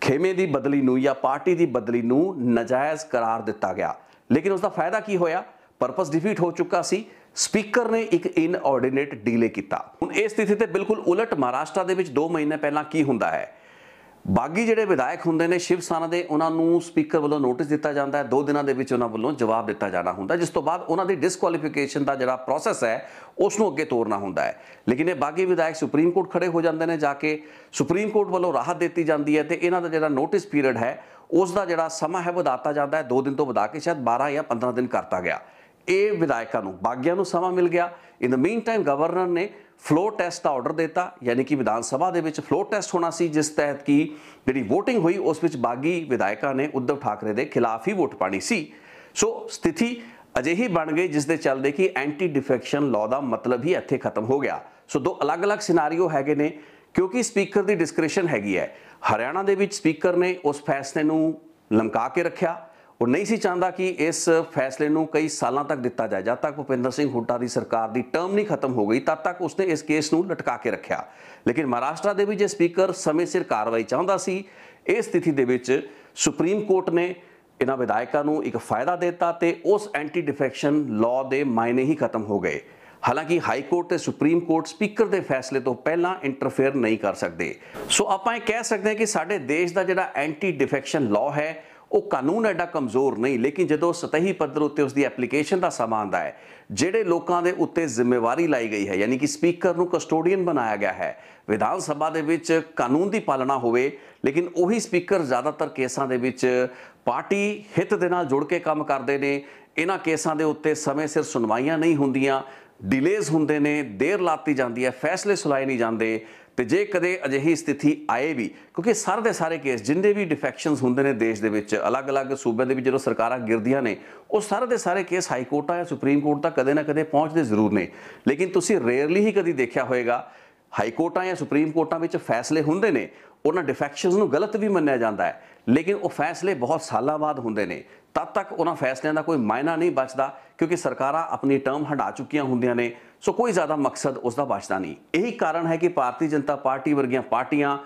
ਖੇਮੇ ਦੀ ਬਦਲੀ ਨੂੰ ਜਾਂ ਪਾਰਟੀ ਦੀ ਬਦਲੀ ਨੂੰ ਨਜਾਇਜ਼ ਕਰਾਰ ਦਿੱਤਾ ਗਿਆ। ਲੇਕਿਨ ਉਸ ਦਾ ਫਾਇਦਾ ਕੀ ਹੋਇਆ? ਪਰਪਸ ਡਿਫੀਟ ਹੋ ਚੁੱਕਾ ਸੀ। ਸਪੀਕਰ ਨੇ ਇੱਕ ਇਨਆਰਡੀਨੇਟ ਡੀਲੇ ਕੀਤਾ। ਹੁਣ ਇਸ ਸਥਿਤੀ ਤੇ ਬਿਲਕੁਲ ਉਲਟ ਮਹਾਰਾਸ਼ਟਰ ਦੇ ਵਿੱਚ 2 ਮਹੀਨੇ ਪਹਿਲਾਂ ਕੀ ਹੁੰਦਾ ਹੈ? ਬਾਗੀ ਜਿਹੜੇ ਵਿਧਾਇਕ ਹੁੰਦੇ ਨੇ ਸ਼ਿਵ ਸੈਨਾ ਦੇ, ਉਹਨਾਂ ਨੂੰ ਸਪੀਕਰ ਵੱਲੋਂ ਨੋਟਿਸ ਦਿੱਤਾ ਜਾਂਦਾ ਹੈ। 2 ਦਿਨਾਂ ਦੇ ਵਿੱਚ ਉਹਨਾਂ ਵੱਲੋਂ ਜਵਾਬ ਦਿੱਤਾ ਜਾਣਾ ਹੁੰਦਾ ਜਿਸ ਤੋਂ ਬਾਅਦ ਉਹਨਾਂ ਦੀ ਡਿਸਕੁਆਲੀਫਿਕੇਸ਼ਨ ਦਾ ਜਿਹੜਾ ਪ੍ਰੋਸੈਸ ਹੈ ਉਸ ਨੂੰ ਅੱਗੇ ਤੋਰਨਾ ਹੁੰਦਾ ਹੈ। ਲੇਕਿਨ ਇਹ ਬਾਗੀ ਵਿਧਾਇਕ ਸੁਪਰੀਮ ਕੋਰਟ ਖੜੇ ਹੋ ਜਾਂਦੇ ਨੇ, ਜਾ ਕੇ ਸੁਪਰੀਮ ਕੋਰਟ ਵੱਲੋਂ ਰਾਹਤ ਦਿੱਤੀ ਜਾਂਦੀ ਹੈ ਤੇ ਇਹਨਾਂ ਦਾ ਜਿਹੜਾ ਨੋਟਿਸ ਪੀਰੀਅਡ ਹੈ ਉਸ ਦਾ ਜਿਹੜਾ ਸਮਾਂ ਹੈ, ਵਧਾਤਾ ਜਾਂਦਾ ਹੈ। 2 ਦਿਨ ਤੋਂ ਵਧਾ ਕੇ ਸ਼ਾਇਦ 12 ਜਾਂ 15 ਦਿਨ ਕਰਤਾ ਗਿਆ। ਇਹ ਵਿਧਾਇਕਾਂ ਨੂੰ, ਬਾਗੀਆਂ ਨੂੰ ਸਮਾਂ ਮਿਲ ਗਿਆ। In the mean time governor ਨੇ ਫਲੋ ਟੈਸਟ ਦਾ ਆਰਡਰ ਦਿੱਤਾ, ਯਾਨੀ ਕਿ ਵਿਧਾਨ ਸਭਾ ਦੇ ਵਿੱਚ ਫਲੋ ਟੈਸਟ ਹੋਣਾ ਸੀ, ਜਿਸ ਤਹਿਤ ਕਿ ਜਿਹੜੀ VOTING ਹੋਈ, ਉਸ ਵਿੱਚ ਬਾਗੀ ਵਿਧਾਇਕਾਂ ਨੇ ਉद्धਵ ਠਾਕਰੇ ਦੇ ਖਿਲਾਫ ਹੀ ਵੋਟ ਪਾਣੀ ਸੀ। ਸੋ ਸਥਿਤੀ ਅਜਿਹੀ ਬਣ ਗਈ, ਜਿਸ ਦੇ ਚੱਲਦੇ ਕਿ ਐਂਟੀ ਡਿਫੈਕਸ਼ਨ ਲਾਅ ਦਾ ਮਤਲਬ ਹੀ ਇੱਥੇ ਖਤਮ ਹੋ ਗਿਆ। ਸੋ ਦੋ ਅਲੱਗ-ਅਲੱਗ ਸਿਨਾਰੀਓ ਹੈਗੇ ਨੇ, ਕਿਉਂਕਿ ਸਪੀਕਰ ਦੀ ਡਿਸਕ੍ਰਿਸ਼ਨ ਹੈਗੀ ਹੈ। ਹਰਿਆਣਾ ਦੇ ਵਿੱਚ ਸਪੀਕਰ ਨੇ ਉਸ ਫੈਸਲੇ ਨੂੰ ਲਮਕਾ ਕੇ ਰੱਖਿਆ ਉਹ ਨਹੀਂ ਸੀ ਚਾਹੁੰਦਾ ਕਿ ਇਸ ਫੈਸਲੇ ਨੂੰ ਕਈ ਸਾਲਾਂ ਤੱਕ ਦਿੱਤਾ ਜਾਏ। ਜਦ ਤੱਕ ਭੁਪਿੰਦਰ ਸਿੰਘ ਹੁੱਡਾ ਦੀ ਸਰਕਾਰ ਦੀ ਟਰਮ ਨਹੀਂ ਖਤਮ ਹੋ ਗਈ, ਤਦ ਤੱਕ ਉਸਨੇ ਇਸ ਕੇਸ ਨੂੰ ਲਟਕਾ ਕੇ ਰੱਖਿਆ। ਲੇਕਿਨ ਮਹਾਰਾਸ਼ਟਰ ਦੇ ਵੀ ਜੇ ਸਪੀਕਰ ਸਮੇਂ ਸਿਰ ਕਾਰਵਾਈ ਚਾਹੁੰਦਾ ਸੀ, ਇਸ ਸਥਿਤੀ ਦੇ ਵਿੱਚ ਸੁਪਰੀਮ ਕੋਰਟ ਨੇ ਇਹਨਾਂ ਵਿਧਾਇਕਾਂ ਨੂੰ ਇੱਕ ਫਾਇਦਾ ਦਿੱਤਾ ਤੇ ਉਸ ਐਂਟੀ ਡਿਫੈਕਸ਼ਨ ਲਾਅ ਦੇ ਮਾਇਨੇ ਹੀ ਖਤਮ ਹੋ ਗਏ। ਹਾਲਾਂਕਿ ਹਾਈ ਕੋਰਟ ਤੇ ਸੁਪਰੀਮ ਕੋਰਟ ਸਪੀਕਰ ਦੇ ਫੈਸਲੇ ਤੋਂ ਪਹਿਲਾਂ ਇੰਟਰਫੇਅਰ ਨਹੀਂ ਕਰ ਸਕਦੇ। ਸੋ ਆਪਾਂ ਇਹ ਕਹਿ ਸਕਦੇ ਹਾਂ ਕਿ ਸਾਡੇ ਦੇਸ਼ ਦਾ ਜਿਹੜਾ ਐਂਟੀ ਡਿਫੈਕਸ਼ਨ ਲਾਅ ਹੈ ਉਹ ਕਾਨੂੰਨ ਐਡਾ ਕਮਜ਼ੋਰ ਨਹੀਂ, ਲੇਕਿਨ ਜਦੋਂ ਸਤਹੀ ਪੱਧਰ ਉੱਤੇ ਉਸ ਦੀ ਐਪਲੀਕੇਸ਼ਨ ਦਾ ਸਮਾਂ ਆਉਂਦਾ ਹੈ, ਜਿਹੜੇ ਲੋਕਾਂ ਦੇ ਉੱਤੇ ਜ਼ਿੰਮੇਵਾਰੀ ਲਾਈ ਗਈ ਹੈ, ਯਾਨੀ ਕਿ ਸਪੀਕਰ ਨੂੰ ਕਸਟੋਡੀਅਨ ਬਣਾਇਆ ਗਿਆ ਹੈ, ਵਿਧਾਨ ਸਭਾ ਦੇ ਵਿੱਚ ਕਾਨੂੰਨ ਦੀ ਪਾਲਣਾ ਹੋਵੇ, ਲੇਕਿਨ ਉਹੀ ਸਪੀਕਰ ਜ਼ਿਆਦਾਤਰ ਕੇਸਾਂ ਦੇ ਵਿੱਚ ਪਾਰਟੀ ਹਿੱਤ ਦੇ ਨਾਲ ਜੁੜ ਕੇ ਕੰਮ ਕਰਦੇ ਨੇ, ਇਹਨਾਂ ਕੇਸਾਂ ਦੇ ਉੱਤੇ ਸਮੇਂ ਸਿਰ ਸੁਣਵਾਈਆਂ ਨਹੀਂ ਹੁੰਦੀਆਂ ਡਿਲੇਜ਼ ਹੁੰਦੇ ਨੇ, ਦੇਰ ਲਾਤੀ ਜਾਂਦੀ ਹੈ, ਫੈਸਲੇ ਸੁਲਾਏ ਨਹੀਂ ਜਾਂਦੇ ਤੇ ਜੇ ਕਦੇ ਅਜਿਹੀ ਸਥਿਤੀ ਆਏ ਵੀ, ਕਿਉਂਕਿ ਸਾਰੇ ਦੇ ਸਾਰੇ ਕੇਸ ਜਿੰਦੇ ਵੀ ਡਿਫੈਕਸ਼ਨਸ ਹੁੰਦੇ ਨੇ ਦੇਸ਼ ਦੇ ਵਿੱਚ, ਅਲੱਗ-ਅਲੱਗ ਸੂਬਿਆਂ ਦੇ ਵਿੱਚ ਜਦੋਂ ਸਰਕਾਰਾਂ ਗਿਰਦੀਆਂ ਨੇ, ਉਹ ਸਾਰੇ ਦੇ ਸਾਰੇ ਕੇਸ ਹਾਈ ਕੋਰਟਾਂ ਜਾਂ ਸੁਪਰੀਮ ਕੋਰਟ ਤੱਕ ਕਦੇ ਨਾ ਕਦੇ ਪਹੁੰਚਦੇ ਜ਼ਰੂਰ ਨੇ। ਲੇਕਿਨ ਤੁਸੀਂ ਰੇਅਰਲੀ ਹੀ ਕਦੀ ਦੇਖਿਆ ਹੋਵੇਗਾ ਹਾਈ ਕੋਰਟਾਂ ਜਾਂ ਸੁਪਰੀਮ ਕੋਰਟਾਂ ਵਿੱਚ ਫੈਸਲੇ ਹੁੰਦੇ ਨੇ, ਉਹਨਾਂ ਡਿਫੈਕਸ਼ਨਸ ਨੂੰ ਗਲਤ ਵੀ ਮੰਨਿਆ ਜਾਂਦਾ ਹੈ, ਲੇਕਿਨ ਉਹ ਫੈਸਲੇ ਬਹੁਤ ਸਾਲਾਂ ਬਾਅਦ ਹੁੰਦੇ ਨੇ। ਤਦ ਤੱਕ ਉਹਨਾਂ ਫੈਸਲਿਆਂ ਦਾ ਕੋਈ ਮਾਇਨਾ ਨਹੀਂ ਬਚਦਾ, ਕਿਉਂਕਿ ਸਰਕਾਰਾਂ ਆਪਣੀ ਟਰਮ ਹਟਾ ਚੁੱਕੀਆਂ ਹੁੰਦੀਆਂ ਨੇ ਸੋ ਕੋਈ ਜ਼ਿਆਦਾ ਮਕਸਦ ਉਸ ਦਾ ਬਚਦਾ ਨਹੀਂ। ਇਹੀ ਕਾਰਨ ਹੈ ਕਿ ਭਾਰਤੀ ਜਨਤਾ ਪਾਰਟੀ ਵਰਗੀਆਂ ਪਾਰਟੀਆਂ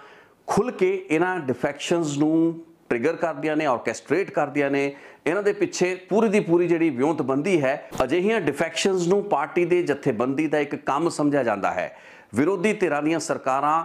ਖੁੱਲ ਕੇ ਇਹਨਾਂ ਡਿਫੈਕਸ਼ਨਸ ਨੂੰ ਟ੍ਰਿਗਰ ਕਰਦੀਆਂ ਨੇ ਆਰਕੈਸਟ੍ਰੇਟ ਕਰਦੀਆਂ ਨੇ। ਇਹਨਾਂ ਦੇ ਪਿੱਛੇ ਪੂਰੀ ਦੀ ਪੂਰੀ ਜਿਹੜੀ ਵਿਉਂਤਬੰਦੀ ਹੈ, ਅਜਿਹੀਆਂ ਡਿਫੈਕਸ਼ਨਸ ਨੂੰ ਪਾਰਟੀ ਦੇ ਜਥੇਬੰਦੀ ਦਾ ਇੱਕ ਕੰਮ ਸਮਝਿਆ ਜਾਂਦਾ ਹੈ। ਵਿਰੋਧੀ ਧਿਰਾਂ ਦੀਆਂ ਸਰਕਾਰਾਂ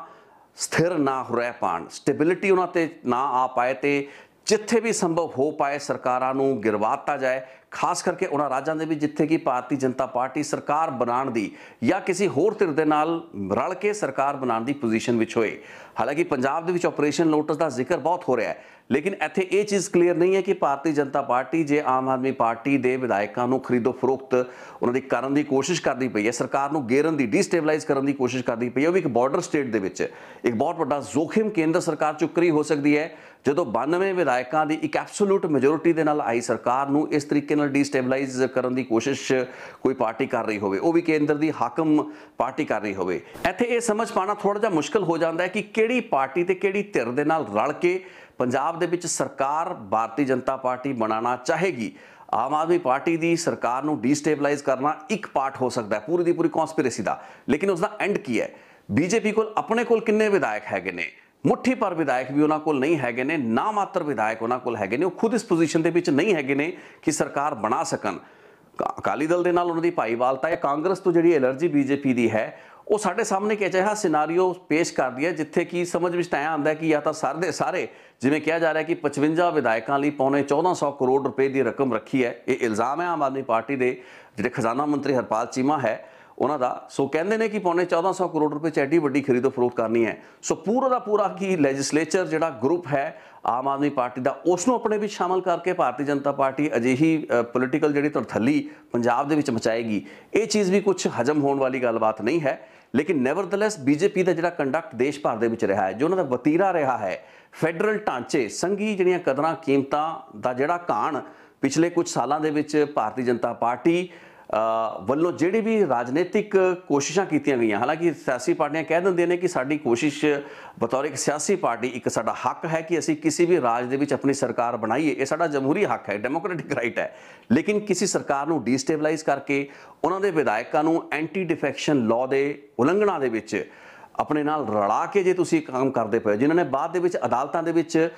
ਸਥਿਰ ਨਾ ਹੋ ਰਹਿ ਪਾਣ ਸਟੇਬਿਲਿਟੀ ਉਹਨਾਂ ਤੇ ਨਾ ਆ ਪਾਏ ਤੇ ਜਿੱਥੇ ਵੀ ਸੰਭਵ ਹੋ ਪਾਏ ਸਰਕਾਰਾਂ ਨੂੰ ਗਿਰਵਾਤਾ ਜਾਏ ਖਾਸ ਕਰਕੇ ਉਹਨਾਂ ਰਾਜਾਂ ਦੇ ਵਿੱਚ ਜਿੱਥੇ ਕਿ ਭਾਰਤੀ ਜਨਤਾ ਪਾਰਟੀ ਸਰਕਾਰ ਬਣਾਉਣ ਦੀ ਜਾਂ ਕਿਸੇ ਹੋਰ ਧਿਰ ਦੇ ਨਾਲ ਰਲ ਕੇ ਸਰਕਾਰ ਬਣਾਉਣ ਦੀ ਪੋਜੀਸ਼ਨ ਵਿੱਚ ਹੋਏ। ਹਾਲਾਂਕਿ ਪੰਜਾਬ ਦੇ ਵਿੱਚ ਆਪਰੇਸ਼ਨ ਲੋਟਸ ਦਾ ਜ਼ਿਕਰ ਬਹੁਤ ਹੋ ਰਿਹਾ ਹੈ, ਲੇਕਿਨ ਇੱਥੇ ਇਹ ਚੀਜ਼ ਕਲੀਅਰ ਨਹੀਂ ਹੈ ਕਿ ਭਾਰਤੀ ਜਨਤਾ ਪਾਰਟੀ ਜੇ ਆਮ ਆਦਮੀ ਪਾਰਟੀ ਦੇ ਵਿਧਾਇਕਾਂ ਨੂੰ ਖਰੀਦੋ ਫਰੋਖਤ ਉਹਨਾਂ ਦੀ ਕਰਨ ਦੀ ਕੋਸ਼ਿਸ਼ ਕਰਦੀ ਪਈ ਹੈ, ਸਰਕਾਰ ਨੂੰ ਗੇਰਨ ਦੀ ਡੀਸਟੇਬਲਾਈਜ਼ ਕਰਨ ਦੀ ਕੋਸ਼ਿਸ਼ ਕਰਦੀ ਪਈ ਹੈ, ਉਹ ਵੀ ਇੱਕ ਬਾਰਡਰ ਸਟੇਟ ਦੇ ਵਿੱਚ, ਇੱਕ ਬਹੁਤ ਵੱਡਾ ਜ਼ੋਖਿਮ ਕੇਂਦਰ ਸਰਕਾਰ ਚੁੱਕ ਰਹੀ ਹੋ ਸਕਦੀ ਹੈ, ਜਦੋਂ 92 ਵਿਧਾਇਕਾਂ ਦੀ ਇੱਕ ਐਬਸੋਲੂਟ ਮੈਜੋਰਿਟੀ ਦੇ ਨਾਲ ਆਈ ਸਰਕਾਰ ਨੂੰ ਇਸ ਤਰੀਕੇ ਨਾਲ ਡੀਸਟੇਬਲਾਈਜ਼ ਕਰਨ ਦੀ ਕੋਸ਼ਿਸ਼ ਕੋਈ ਪਾਰਟੀ ਕਰ ਰਹੀ ਹੋਵੇ, ਉਹ ਵੀ ਕੇਂਦਰ ਦੀ ਹਾਕਮ ਪਾਰਟੀ ਕਰ ਰਹੀ ਹੋਵੇ। ਇੱਥੇ ਇਹ ਸਮਝ ਪਾਣਾ ਥੋੜਾ ਜਿਹਾ ਮੁਸ਼ਕਲ ਹੋ ਜਾਂਦਾ ਹੈ ਕਿ ਕਿਹੜੀ ਪਾਰਟੀ ਤੇ ਕਿਹੜੀ ਧਿਰ ਦੇ ਨਾਲ ਰਲ ਕੇ ਪੰਜਾਬ ਦੇ ਵਿੱਚ ਸਰਕਾਰ ਭਾਰਤੀ ਜਨਤਾ ਪਾਰਟੀ ਬਣਾਉਣਾ ਚਾਹੇਗੀ? ਆਮ ਆਦਮੀ ਪਾਰਟੀ ਦੀ ਸਰਕਾਰ ਨੂੰ ਡੀਸਟੇਬਲਾਈਜ਼ ਕਰਨਾ ਇੱਕ ਪਾਰਟ ਹੋ ਸਕਦਾ ਹੈ, ਪੂਰੀ ਦੀ ਪੂਰੀ ਕਨਸਪੀਰੇਸੀ ਦਾ। ਲੇਕਿਨ ਉਸ ਦਾ ਐਂਡ ਕੀ ਹੈ? ਬੀਜੇਪੀ ਕੋਲ ਆਪਣੇ ਕੋਲ ਕਿੰਨੇ ਵਿਧਾਇਕ ਹੈਗੇ ਨੇ? ਮੁੱਠੀ ਪਰ ਵਿਧਾਇਕ ਵੀ ਉਹਨਾਂ ਕੋਲ ਨਹੀਂ ਹੈਗੇ ਨੇ, ਨਾ ਮਾਤਰ ਵਿਧਾਇਕ ਉਹਨਾਂ ਕੋਲ ਹੈਗੇ ਨੇ, ਉਹ ਖੁਦ ਇਸ ਪੋਜੀਸ਼ਨ ਦੇ ਵਿੱਚ ਨਹੀਂ ਹੈਗੇ ਨੇ ਕਿ ਸਰਕਾਰ ਬਣਾ ਸਕਣ। ਅਕਾਲੀ ਦਲ ਦੇ ਨਾਲ ਉਹਨਾਂ ਦੀ ਭਾਈਵਾਲਤਾ ਜਾਂ ਕਾਂਗਰਸ ਤੋਂ ਜਿਹੜੀ ਐਲਰਜੀ ਬੀਜੇਪੀ ਦੀ ਹੈ ਉਹ ਸਾਡੇ ਸਾਹਮਣੇ ਇੱਕ ਅਜਿਹਾ ਸਿਨਾਰੀਓ ਪੇਸ਼ ਕਰਦੀ ਹੈ, ਜਿੱਥੇ ਕੀ ਸਮਝ ਵਿੱਚ ਤਾਂ ਆਉਂਦਾ ਕਿ ਜਾਂ ਤਾਂ ਸਾਰੇ ਦੇ ਸਾਰੇ, ਜਿਵੇਂ ਕਿਹਾ ਜਾ ਰਿਹਾ ਕਿ 55 ਵਿਧਾਇਕਾਂ ਲਈ ਪੌਣੇ 1400 ਕਰੋੜ ਰੁਪਏ ਦੀ ਰਕਮ ਰੱਖੀ ਹੈ। ਇਹ ਇਲਜ਼ਾਮ ਹੈ ਆਮ ਆਦਮੀ ਪਾਰਟੀ ਦੇ, ਜਿਹੜੇ ਖਜ਼ਾਨਾ ਮੰਤਰੀ ਹਰਪਾਲ ਚੀਮਾ ਹੈ, ਉਹਨਾਂ ਦਾ। ਸੋ ਕਹਿੰਦੇ ਨੇ ਕਿ ਪੌਣੇ 1400 ਕਰੋੜ ਰੁਪਏ ਚ ਐਡੀ ਵੱਡੀ ਖਰੀਦੋ ਫਰੋਖਤ ਕਰਨੀ ਹੈ। ਸੋ ਪੂਰਾ ਦਾ ਪੂਰਾ ਕੀ ਲੈਜਿਸਲੇਚਰ ਜਿਹੜਾ ਗਰੁੱਪ ਹੈ, ਆਮ ਆਦਮੀ ਪਾਰਟੀ ਦਾ ਉਸ ਨੂੰ ਆਪਣੇ ਵਿੱਚ ਸ਼ਾਮਲ ਕਰਕੇ ਭਾਰਤੀ ਜਨਤਾ ਪਾਰਟੀ ਅਜਿਹੀ ਪੋਲੀਟੀਕਲ ਜਿਹੜੀ ਧੜਥੱਲੀ ਪੰਜਾਬ ਦੇ ਵਿੱਚ ਮਚਾਏਗੀ। ਇਹ ਚੀਜ਼ ਵੀ ਕੁਝ ਹਜਮ ਹੋਣ ਵਾਲੀ ਗੱਲਬਾਤ ਨਹੀਂ ਹੈ। ਲੇਕਿਨ ਨੈਵਰਦਲੈਸ ਬੀਜੇਪੀ ਦਾ ਜਿਹੜਾ ਕੰਡਕਟ ਦੇਸ਼ ਭਰ ਦੇ ਵਿੱਚ ਰਿਹਾ ਹੈ, ਜੋ ਉਹਨਾਂ ਦਾ ਵਤੀਰਾ ਰਿਹਾ ਹੈ ਫੈਡਰਲ ਢਾਂਚੇ, ਸੰਘੀ ਜਿਹੜੀਆਂ ਕਦਰਾਂ, ਕੀਮਤਾਂ ਦਾ ਜਿਹੜਾ ਕਾਣ ਪਿਛਲੇ ਕੁਝ ਸਾਲਾਂ ਦੇ ਵਿੱਚ ਭਾਰਤੀ ਜਨਤਾ ਪਾਰਟੀ ਵੱਲੋਂ ਜਿਹੜੀ ਵੀ ਰਾਜਨੀਤਿਕ ਕੋਸ਼ਿਸ਼ਾਂ ਕੀਤੀਆਂ ਗਈਆਂ, ਹਾਲਾਂਕਿ ਸਿਆਸੀ ਪਾਰਟੀਆਂ ਕਹਿ ਦਿੰਦੀਆਂ ਨੇ ਕਿ ਸਾਡੀ ਕੋਸ਼ਿਸ਼ ਬਤੌਰ ਇੱਕ ਸਿਆਸੀ ਪਾਰਟੀ, ਇੱਕ ਸਾਡਾ ਹੱਕ ਹੈ ਕਿ ਅਸੀਂ ਕਿਸੇ ਵੀ ਰਾਜ ਦੇ ਵਿੱਚ ਆਪਣੀ ਸਰਕਾਰ ਬਣਾਈਏ। ਇਹ ਸਾਡਾ ਜਮਹੂਰੀ ਹੱਕ ਹੈ, ਡੈਮੋਕ੍ਰੈਟਿਕ ਰਾਈਟ ਹੈ। ਲੇਕਿਨ ਕਿਸੇ ਸਰਕਾਰ ਨੂੰ ਡੀਸਟੇਬਲਾਈਜ਼ ਕਰਕੇ ਉਹਨਾਂ ਦੇ ਵਿਧਾਇਕਾਂ ਨੂੰ ਐਂਟੀ ਡਿਫੈਕਸ਼ਨ ਲਾਅ ਦੇ ਉਲੰਘਣਾ ਦੇ ਵਿੱਚ ਆਪਣੇ ਨਾਲ ਰਲਾ ਕੇ ਜੇ ਤੁਸੀਂ ਕੰਮ ਕਰਦੇ ਪਏ ਜਿਨ੍ਹਾਂ ਨੇ ਬਾਅਦ ਦੇ ਵਿੱਚ ਅਦਾਲਤਾਂ ਦੇ ਵਿੱਚ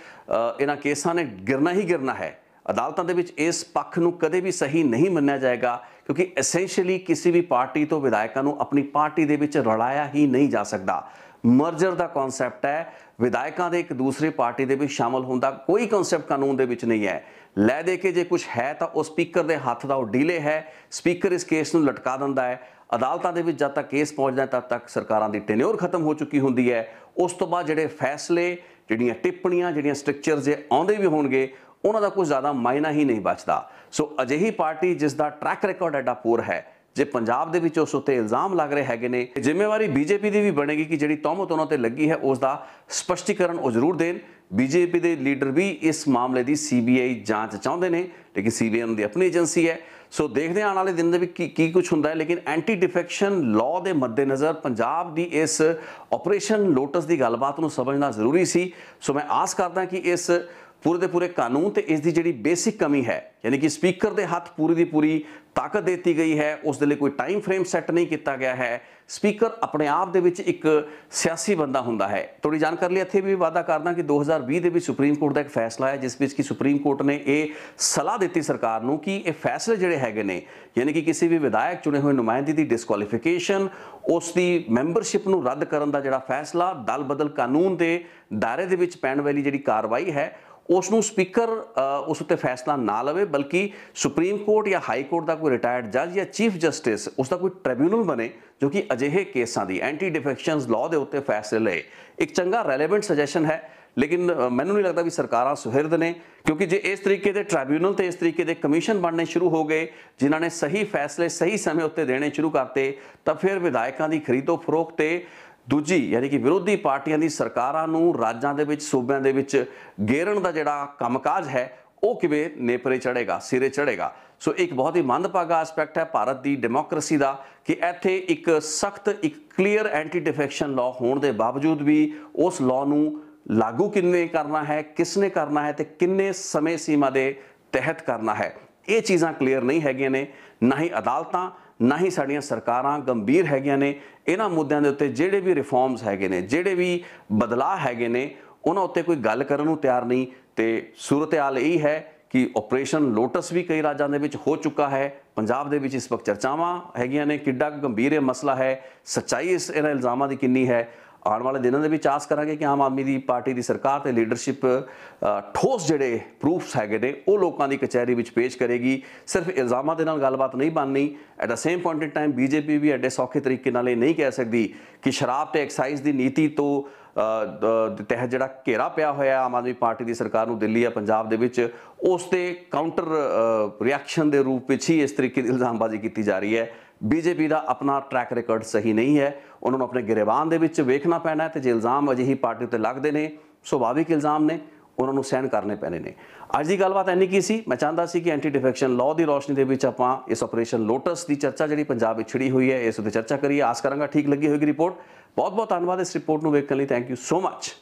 ਇਹਨਾਂ ਕੇਸਾਂ ਨੇ ਗਿਰਨਾ ਹੀ ਗਿਰਨਾ ਹੈ। ਅਦਾਲਤਾਂ ਦੇ ਵਿੱਚ ਇਸ ਪੱਖ ਨੂੰ ਕਦੇ ਵੀ ਸਹੀ ਨਹੀਂ ਮੰਨਿਆ ਜਾਏਗਾ। ਕਿਉਂਕਿ ਐਸੈਂਸ਼ੀਅਲੀ ਕਿਸੇ ਵੀ ਪਾਰਟੀ ਤੋਂ ਵਿਧਾਇਕਾਂ ਨੂੰ ਆਪਣੀ ਪਾਰਟੀ ਦੇ ਵਿੱਚ ਰਲਾਇਆ ਹੀ ਨਹੀਂ ਜਾ ਸਕਦਾ। ਮਰਜਰ ਦਾ ਕਨਸੈਪਟ ਹੈ, ਵਿਧਾਇਕਾਂ ਦੇ ਇੱਕ ਦੂਸਰੇ ਪਾਰਟੀ ਦੇ ਵਿੱਚ ਸ਼ਾਮਲ ਹੋਣ ਦਾ ਕੋਈ ਕਨਸੈਪਟ ਕਾਨੂੰਨ ਦੇ ਵਿੱਚ ਨਹੀਂ ਹੈ। ਲੈ ਦੇ ਕੇ ਜੇ ਕੁਝ ਹੈ ਤਾਂ ਉਹ ਸਪੀਕਰ ਦੇ ਹੱਥ ਦਾ ਉਹ ਡੀਲੇ ਹੈ। ਸਪੀਕਰ ਇਸ ਕੇਸ ਨੂੰ ਲਟਕਾ ਦਿੰਦਾ ਹੈ। ਅਦਾਲਤਾਂ ਦੇ ਵਿੱਚ ਜਦ ਤੱਕ ਕੇਸ ਪਹੁੰਚਦਾ ਤਦ ਤੱਕ ਸਰਕਾਰਾਂ ਦੀ ਟੈਨਿਓਰ ਖਤਮ ਹੋ ਚੁੱਕੀ ਹੁੰਦੀ ਹੈ। ਉਸ ਤੋਂ ਬਾਅਦ ਜਿਹੜੇ ਫੈਸਲੇ, ਜਿਹੜੀਆਂ ਟਿੱਪਣੀਆਂ, ਜਿਹੜੀਆਂ ਸਟਰਕਚਰ ਜੇ ਆਉਂਦੇ ਵੀ ਹੋਣਗੇ ਉਹਨਾਂ ਦਾ ਕੋਈ ਜ਼ਿਆਦਾ ਮਾਇਨਾ ਹੀ ਨਹੀਂ ਬਚਦਾ। ਸੋ ਅਜਿਹੀ ਪਾਰਟੀ ਜਿਸ ਦਾ ਟਰੈਕ ਰਿਕਾਰਡ ਐਡਾ ਪੂਰ ਹੈ, ਜੇ ਪੰਜਾਬ ਦੇ ਵਿੱਚ ਉਸ ਉੱਤੇ ਇਲਜ਼ਾਮ ਲੱਗ ਰਹੇ ਹੈਗੇ ਨੇ ਜ਼ਿੰਮੇਵਾਰੀ ਬੀਜੇਪੀ ਦੀ ਵੀ ਬਣੇਗੀ ਕਿ ਜਿਹੜੀ ਤੌਮਤ ਉਹਨਾਂ ਤੇ ਲੱਗੀ ਹੈ, ਉਸ ਦਾ ਸਪਸ਼ਟੀਕਰਨ ਉਹ ਜ਼ਰੂਰ ਦੇਣ। ਬੀਜੇਪੀ ਦੇ ਲੀਡਰ ਵੀ ਇਸ ਮਾਮਲੇ ਦੀ ਸੀਬੀਆਈ ਜਾਂਚ ਚਾਹੁੰਦੇ ਨੇ, ਲੇਕਿਨ ਸੀਬੀਆਈ ਉਹਨਾਂ ਦੀ ਆਪਣੀ ਏਜੰਸੀ ਹੈ। ਸੋ ਦੇਖਦੇ ਹਾਂ ਆਉਣ ਵਾਲੇ ਦਿਨ ਦੇ ਵਿੱਚ ਕੀ ਕੀ ਕੁਝ ਹੁੰਦਾ ਹੈ, ਲੇਕਿਨ ਐਂਟੀ ਡਿਫੈਕਸ਼ਨ ਲਾਅ ਦੇ ਮੱਦੇਨਜ਼ਰ ਪੰਜਾਬ ਦੀ ਇਸ ਆਪਰੇਸ਼ਨ ਲੋਟਸ ਦੀ ਗੱਲਬਾਤ ਨੂੰ ਸਮਝਣਾ ਜ਼ਰੂਰੀ ਸੀ। ਸੋ ਮੈਂ ਆਸ ਕਰਦਾ ਕਿ ਇਸ ਪੂਰੇ ਦੇ ਪੂਰੇ ਕਾਨੂੰਨ ਤੇ ਇਸ ਦੀ ਜਿਹੜੀ ਬੇਸਿਕ ਕਮੀ ਹੈ, ਯਾਨੀ ਕਿ ਸਪੀਕਰ ਦੇ ਹੱਥ ਪੂਰੀ ਦੀ ਪੂਰੀ ਤਾਕਤ ਦਿੱਤੀ ਗਈ ਹੈ, ਉਸ ਦੇ ਲਈ ਕੋਈ ਟਾਈਮ ਫਰੇਮ ਸੈੱਟ ਨਹੀਂ ਕੀਤਾ ਗਿਆ ਹੈ। ਸਪੀਕਰ ਆਪਣੇ ਆਪ ਦੇ ਵਿੱਚ ਇੱਕ ਸਿਆਸੀ ਬੰਦਾ ਹੁੰਦਾ ਹੈ। ਥੋੜੀ ਜਾਣਕਾਰੀ ਲਈ ਇੱਥੇ ਵੀ ਵਾਅਦਾ ਕਰਦਾ ਕਿ 2020 ਦੇ ਵਿੱਚ ਸੁਪਰੀਮ ਕੋਰਟ ਦਾ ਇੱਕ ਫੈਸਲਾ ਹੈ, ਜਿਸ ਵਿੱਚ ਕਿ ਸੁਪਰੀਮ ਕੋਰਟ ਨੇ ਇਹ ਸਲਾਹ ਦਿੱਤੀ ਸਰਕਾਰ ਨੂੰ ਕਿ ਇਹ ਫੈਸਲੇ ਜਿਹੜੇ ਹੈਗੇ ਨੇ, ਯਾਨੀ ਕਿ ਕਿਸੇ ਵੀ ਵਿਧਾਇਕ ਚੁਣੇ ਹੋਏ ਨੁਮਾਇੰਦੇ ਦੀ ਡਿਸਕੁਆਲੀਫਿਕੇਸ਼ਨ ਉਸ ਦੀ ਮੈਂਬਰਸ਼ਿਪ ਨੂੰ ਰੱਦ ਕਰਨ ਦਾ ਜਿਹੜਾ ਫੈਸਲਾ ਦਲ ਬਦਲ ਕਾਨੂੰਨ ਦੇ ਦਾਇਰੇ ਦੇ ਵਿੱਚ ਪੈਣ ਵਾਲੀ ਜਿਹੜੀ ਕਾਰਵਾਈ ਹੈ ਉਸ ਨੂੰ ਸਪੀਕਰ ਉਸ ਉੱਤੇ ਫੈਸਲਾ ਨਾ ਲਵੇ, ਬਲਕਿ ਸੁਪਰੀਮ ਕੋਰਟ ਜਾਂ ਹਾਈ ਕੋਰਟ ਦਾ ਕੋਈ ਰਿਟਾਇਰਡ ਜੱਜ ਜਾਂ ਚੀਫ ਜਸਟਿਸ ਉਸ ਦਾ ਕੋਈ ਟ੍ਰਿਬਿਊਨਲ ਬਣੇ, ਜੋ ਕਿ ਅਜਿਹੇ ਕੇਸਾਂ ਦੀ ਐਂਟੀ ਡਿਫੈਕਸ਼ਨਸ ਲਾਅ ਦੇ ਉੱਤੇ ਫੈਸਲੇ ਲਏ। ਇੱਕ ਚੰਗਾ ਰੈਲੇਵੈਂਟ ਸੁਜੈਸ਼ਨ ਹੈ, ਲੇਕਿਨ ਮੈਨੂੰ ਨਹੀਂ ਲੱਗਦਾ ਵੀ ਸਰਕਾਰਾਂ ਸੁਹਿਰਦ ਨੇ, ਕਿਉਂਕਿ ਜੇ ਇਸ ਤਰੀਕੇ ਦੇ ਟ੍ਰਿਬਿਊਨਲ ਤੇ ਇਸ ਤਰੀਕੇ ਦੇ ਕਮਿਸ਼ਨ ਬਣਨੇ ਸ਼ੁਰੂ ਹੋ ਗਏ, ਜਿਨ੍ਹਾਂ ਨੇ ਸਹੀ ਫੈਸਲੇ ਸਹੀ ਸਮੇਂ ਉੱਤੇ ਦੇਣੇ ਸ਼ੁਰੂ ਕਰਤੇ, ਤਾਂ ਫਿਰ ਵਿਧਾਇਕਾਂ ਦੀ ਖਰੀਦੋ ਫਰੋਖ ਤੇ ਦੂਜੀ ਯਾਨੀ ਕਿ ਵਿਰੋਧੀ ਪਾਰਟੀਆਂ ਦੀ ਸਰਕਾਰਾਂ ਨੂੰ ਰਾਜਾਂ ਦੇ ਵਿੱਚ, ਸੂਬਿਆਂ ਦੇ ਵਿੱਚ ਗੇਰਨ ਦਾ ਜਿਹੜਾ ਕੰਮਕਾਜ ਹੈ, ਉਹ ਕਿਵੇਂ ਨੇਪਰੇ ਚੜੇਗਾ ਸਿਰੇ ਚੜੇਗਾ ਸੋ ਇੱਕ ਬਹੁਤ ਹੀ ਮੰਦਭਾਗਾ ਐਸਪੈਕਟ ਹੈ ਭਾਰਤ ਦੀ ਡੈਮੋਕ੍ਰੇਸੀ ਦਾ ਕਿ ਇੱਥੇ ਇੱਕ ਸਖਤ, ਇੱਕ ਕਲੀਅਰ ਐਂਟੀ ਡਿਫੈਕਸ਼ਨ ਲਾਅ ਹੋਣ ਦੇ ਬਾਵਜੂਦ ਵੀ ਉਸ ਲਾਅ ਨੂੰ ਲਾਗੂ ਕਿੰਨੇ ਕਰਨਾ ਹੈ, ਕਿਸਨੇ ਕਰਨਾ ਹੈ ਤੇ ਕਿੰਨੇ ਸਮੇਂ ਸੀਮਾ ਦੇ ਤਹਿਤ ਕਰਨਾ ਹੈ, ਇਹ ਚੀਜ਼ਾਂ ਕਲੀਅਰ ਨਹੀਂ ਹੈਗੀਆਂ ਨੇ, ਨਾ ਹੀ ਅਦਾਲਤਾਂ ਨਾ ਹੀ ਸਾਡੀਆਂ ਸਰਕਾਰਾਂ ਗੰਭੀਰ ਹੈਗੀਆਂ ਨੇ, ਇਹਨਾਂ ਮੁੱਦਿਆਂ ਦੇ ਉੱਤੇ ਜਿਹੜੇ ਵੀ ਰਿਫਾਰਮਸ ਹੈਗੇ ਨੇ, ਜਿਹੜੇ ਵੀ ਬਦਲਾਅ ਹੈਗੇ ਨੇ, ਉਹਨਾਂ ਉੱਤੇ ਕੋਈ ਗੱਲ ਕਰਨ ਨੂੰ ਤਿਆਰ ਨਹੀਂ। ਤੇ ਸੂਰਤ-ਹਾਲ ਇਹ ਹੈ ਕਿ ਆਪਰੇਸ਼ਨ ਲੋਟਸ ਵੀ ਕਈ ਰਾਜਾਂ ਦੇ ਵਿੱਚ ਹੋ ਚੁੱਕਾ ਹੈ। ਪੰਜਾਬ ਦੇ ਵਿੱਚ ਇਸ ਵਕਤ ਚਰਚਾਵਾਂ ਹੈਗੀਆਂ ਨੇ, ਕਿੱਡਾ ਗੰਭੀਰ ਇਹ ਮਸਲਾ ਹੈ। ਸੱਚਾਈ ਇਸ ਇਹਨਾਂ ਇਲਜ਼ਾਮਾਂ ਦੀ ਕਿੰਨੀ ਹੈ? ਆਉਣ ਵਾਲੇ ਦਿਨਾਂ ਦੇ ਵਿੱਚ ਆਸ ਕਰਾਂਗੇ ਕਿ ਆਮ ਆਦਮੀ ਦੀ ਪਾਰਟੀ ਦੀ ਸਰਕਾਰ ਤੇ ਲੀਡਰਸ਼ਿਪ ਠੋਸ ਜਿਹੜੇ ਪ੍ਰੂਫਸ ਹੈਗੇ ਨੇ, ਉਹ ਲੋਕਾਂ ਦੀ ਕਚਹਿਰੀ ਵਿੱਚ ਪੇਸ਼ ਕਰੇਗੀ। ਸਿਰਫ ਇਲਜ਼ਾਮਾਂ ਦੇ ਨਾਲ ਗੱਲਬਾਤ ਨਹੀਂ ਬਣਨੀ। At the same point in time BJP ਵੀ ਐਡੇ ਸੌਖੇ ਤਰੀਕੇ ਨਾਲ ਇਹ ਨਹੀਂ ਕਹਿ ਸਕਦੀ ਕਿ ਸ਼ਰਾਬ ਤੇ ਐਕਸਾਈਜ਼ ਦੀ ਨੀਤੀ ਤੋਂ ਤਹਿਤ ਜਿਹੜਾ ਘੇਰਾ ਪਿਆ ਹੋਇਆ ਆਮ ਆਦਮੀ ਪਾਰਟੀ ਦੀ ਸਰਕਾਰ ਨੂੰ ਦਿੱਲੀ ਜਾਂ ਪੰਜਾਬ ਦੇ ਵਿੱਚ, ਉਸ ਤੇ ਕਾਊਂਟਰ ਰਿਐਕਸ਼ਨ ਦੇ ਰੂਪ ਵਿੱਚ ਹੀ ਇਸ ਤਰੀਕੇ ਦੀ ਇਲਜ਼ਾਮਬਾਜ਼ੀ ਕੀਤੀ ਜਾ ਰਹੀ ਹੈ। ਬੀਜੇਪੀ ਦਾ ਆਪਣਾ ਟਰੈਕ ਰਿਕਾਰਡ ਸਹੀ ਨਹੀਂ ਹੈ। ਉਹਨਾਂ ਨੂੰ ਆਪਣੇ ਗਿਰੇਬਾਨ ਦੇ ਵਿੱਚ ਵੇਖਣਾ ਪੈਣਾ ਤੇ ਜੇ ਇਲਜ਼ਾਮ ਅਜਿਹੀ ਪਾਰਟੀ ਉੱਤੇ ਲੱਗਦੇ ਨੇ, ਸੁਭਾਵਿਕ ਇਲਜ਼ਾਮ ਨੇ, ਉਹਨਾਂ ਨੂੰ ਸਹਿਣ ਕਰਨੇ ਪੈਣੇ ਨੇ। ਅੱਜ ਦੀ ਗੱਲਬਾਤ ਐਨੀ ਕੀ ਸੀ? ਮੈਂ ਚਾਹੁੰਦਾ ਸੀ ਕਿ ਐਂਟੀ ਡਿਫੈਕਸ਼ਨ ਲਾਅ ਦੀ ਰੋਸ਼ਨੀ ਦੇ ਵਿੱਚ ਆਪਾਂ ਇਸ ਆਪਰੇਸ਼ਨ ਲੋਟਸ ਦੀ ਚਰਚਾ ਜਿਹੜੀ ਪੰਜਾਬ ਵਿੱਚ ਛਿੜੀ ਹੋਈ ਹੈ, ਇਸ ਉੱਤੇ ਚਰਚਾ ਕਰੀਏ। ਆਸ ਕਰਾਂਗਾ ਠੀਕ ਲੱਗੀ ਹੋਵੇਗੀ ਰਿਪੋਰਟ ਬਹੁਤ ਬਹੁਤ ਧੰਨਵਾਦ ਇਸ ਰਿਪੋਰਟ ਨੂੰ ਵੇਖਣ ਲਈ। Thank you so much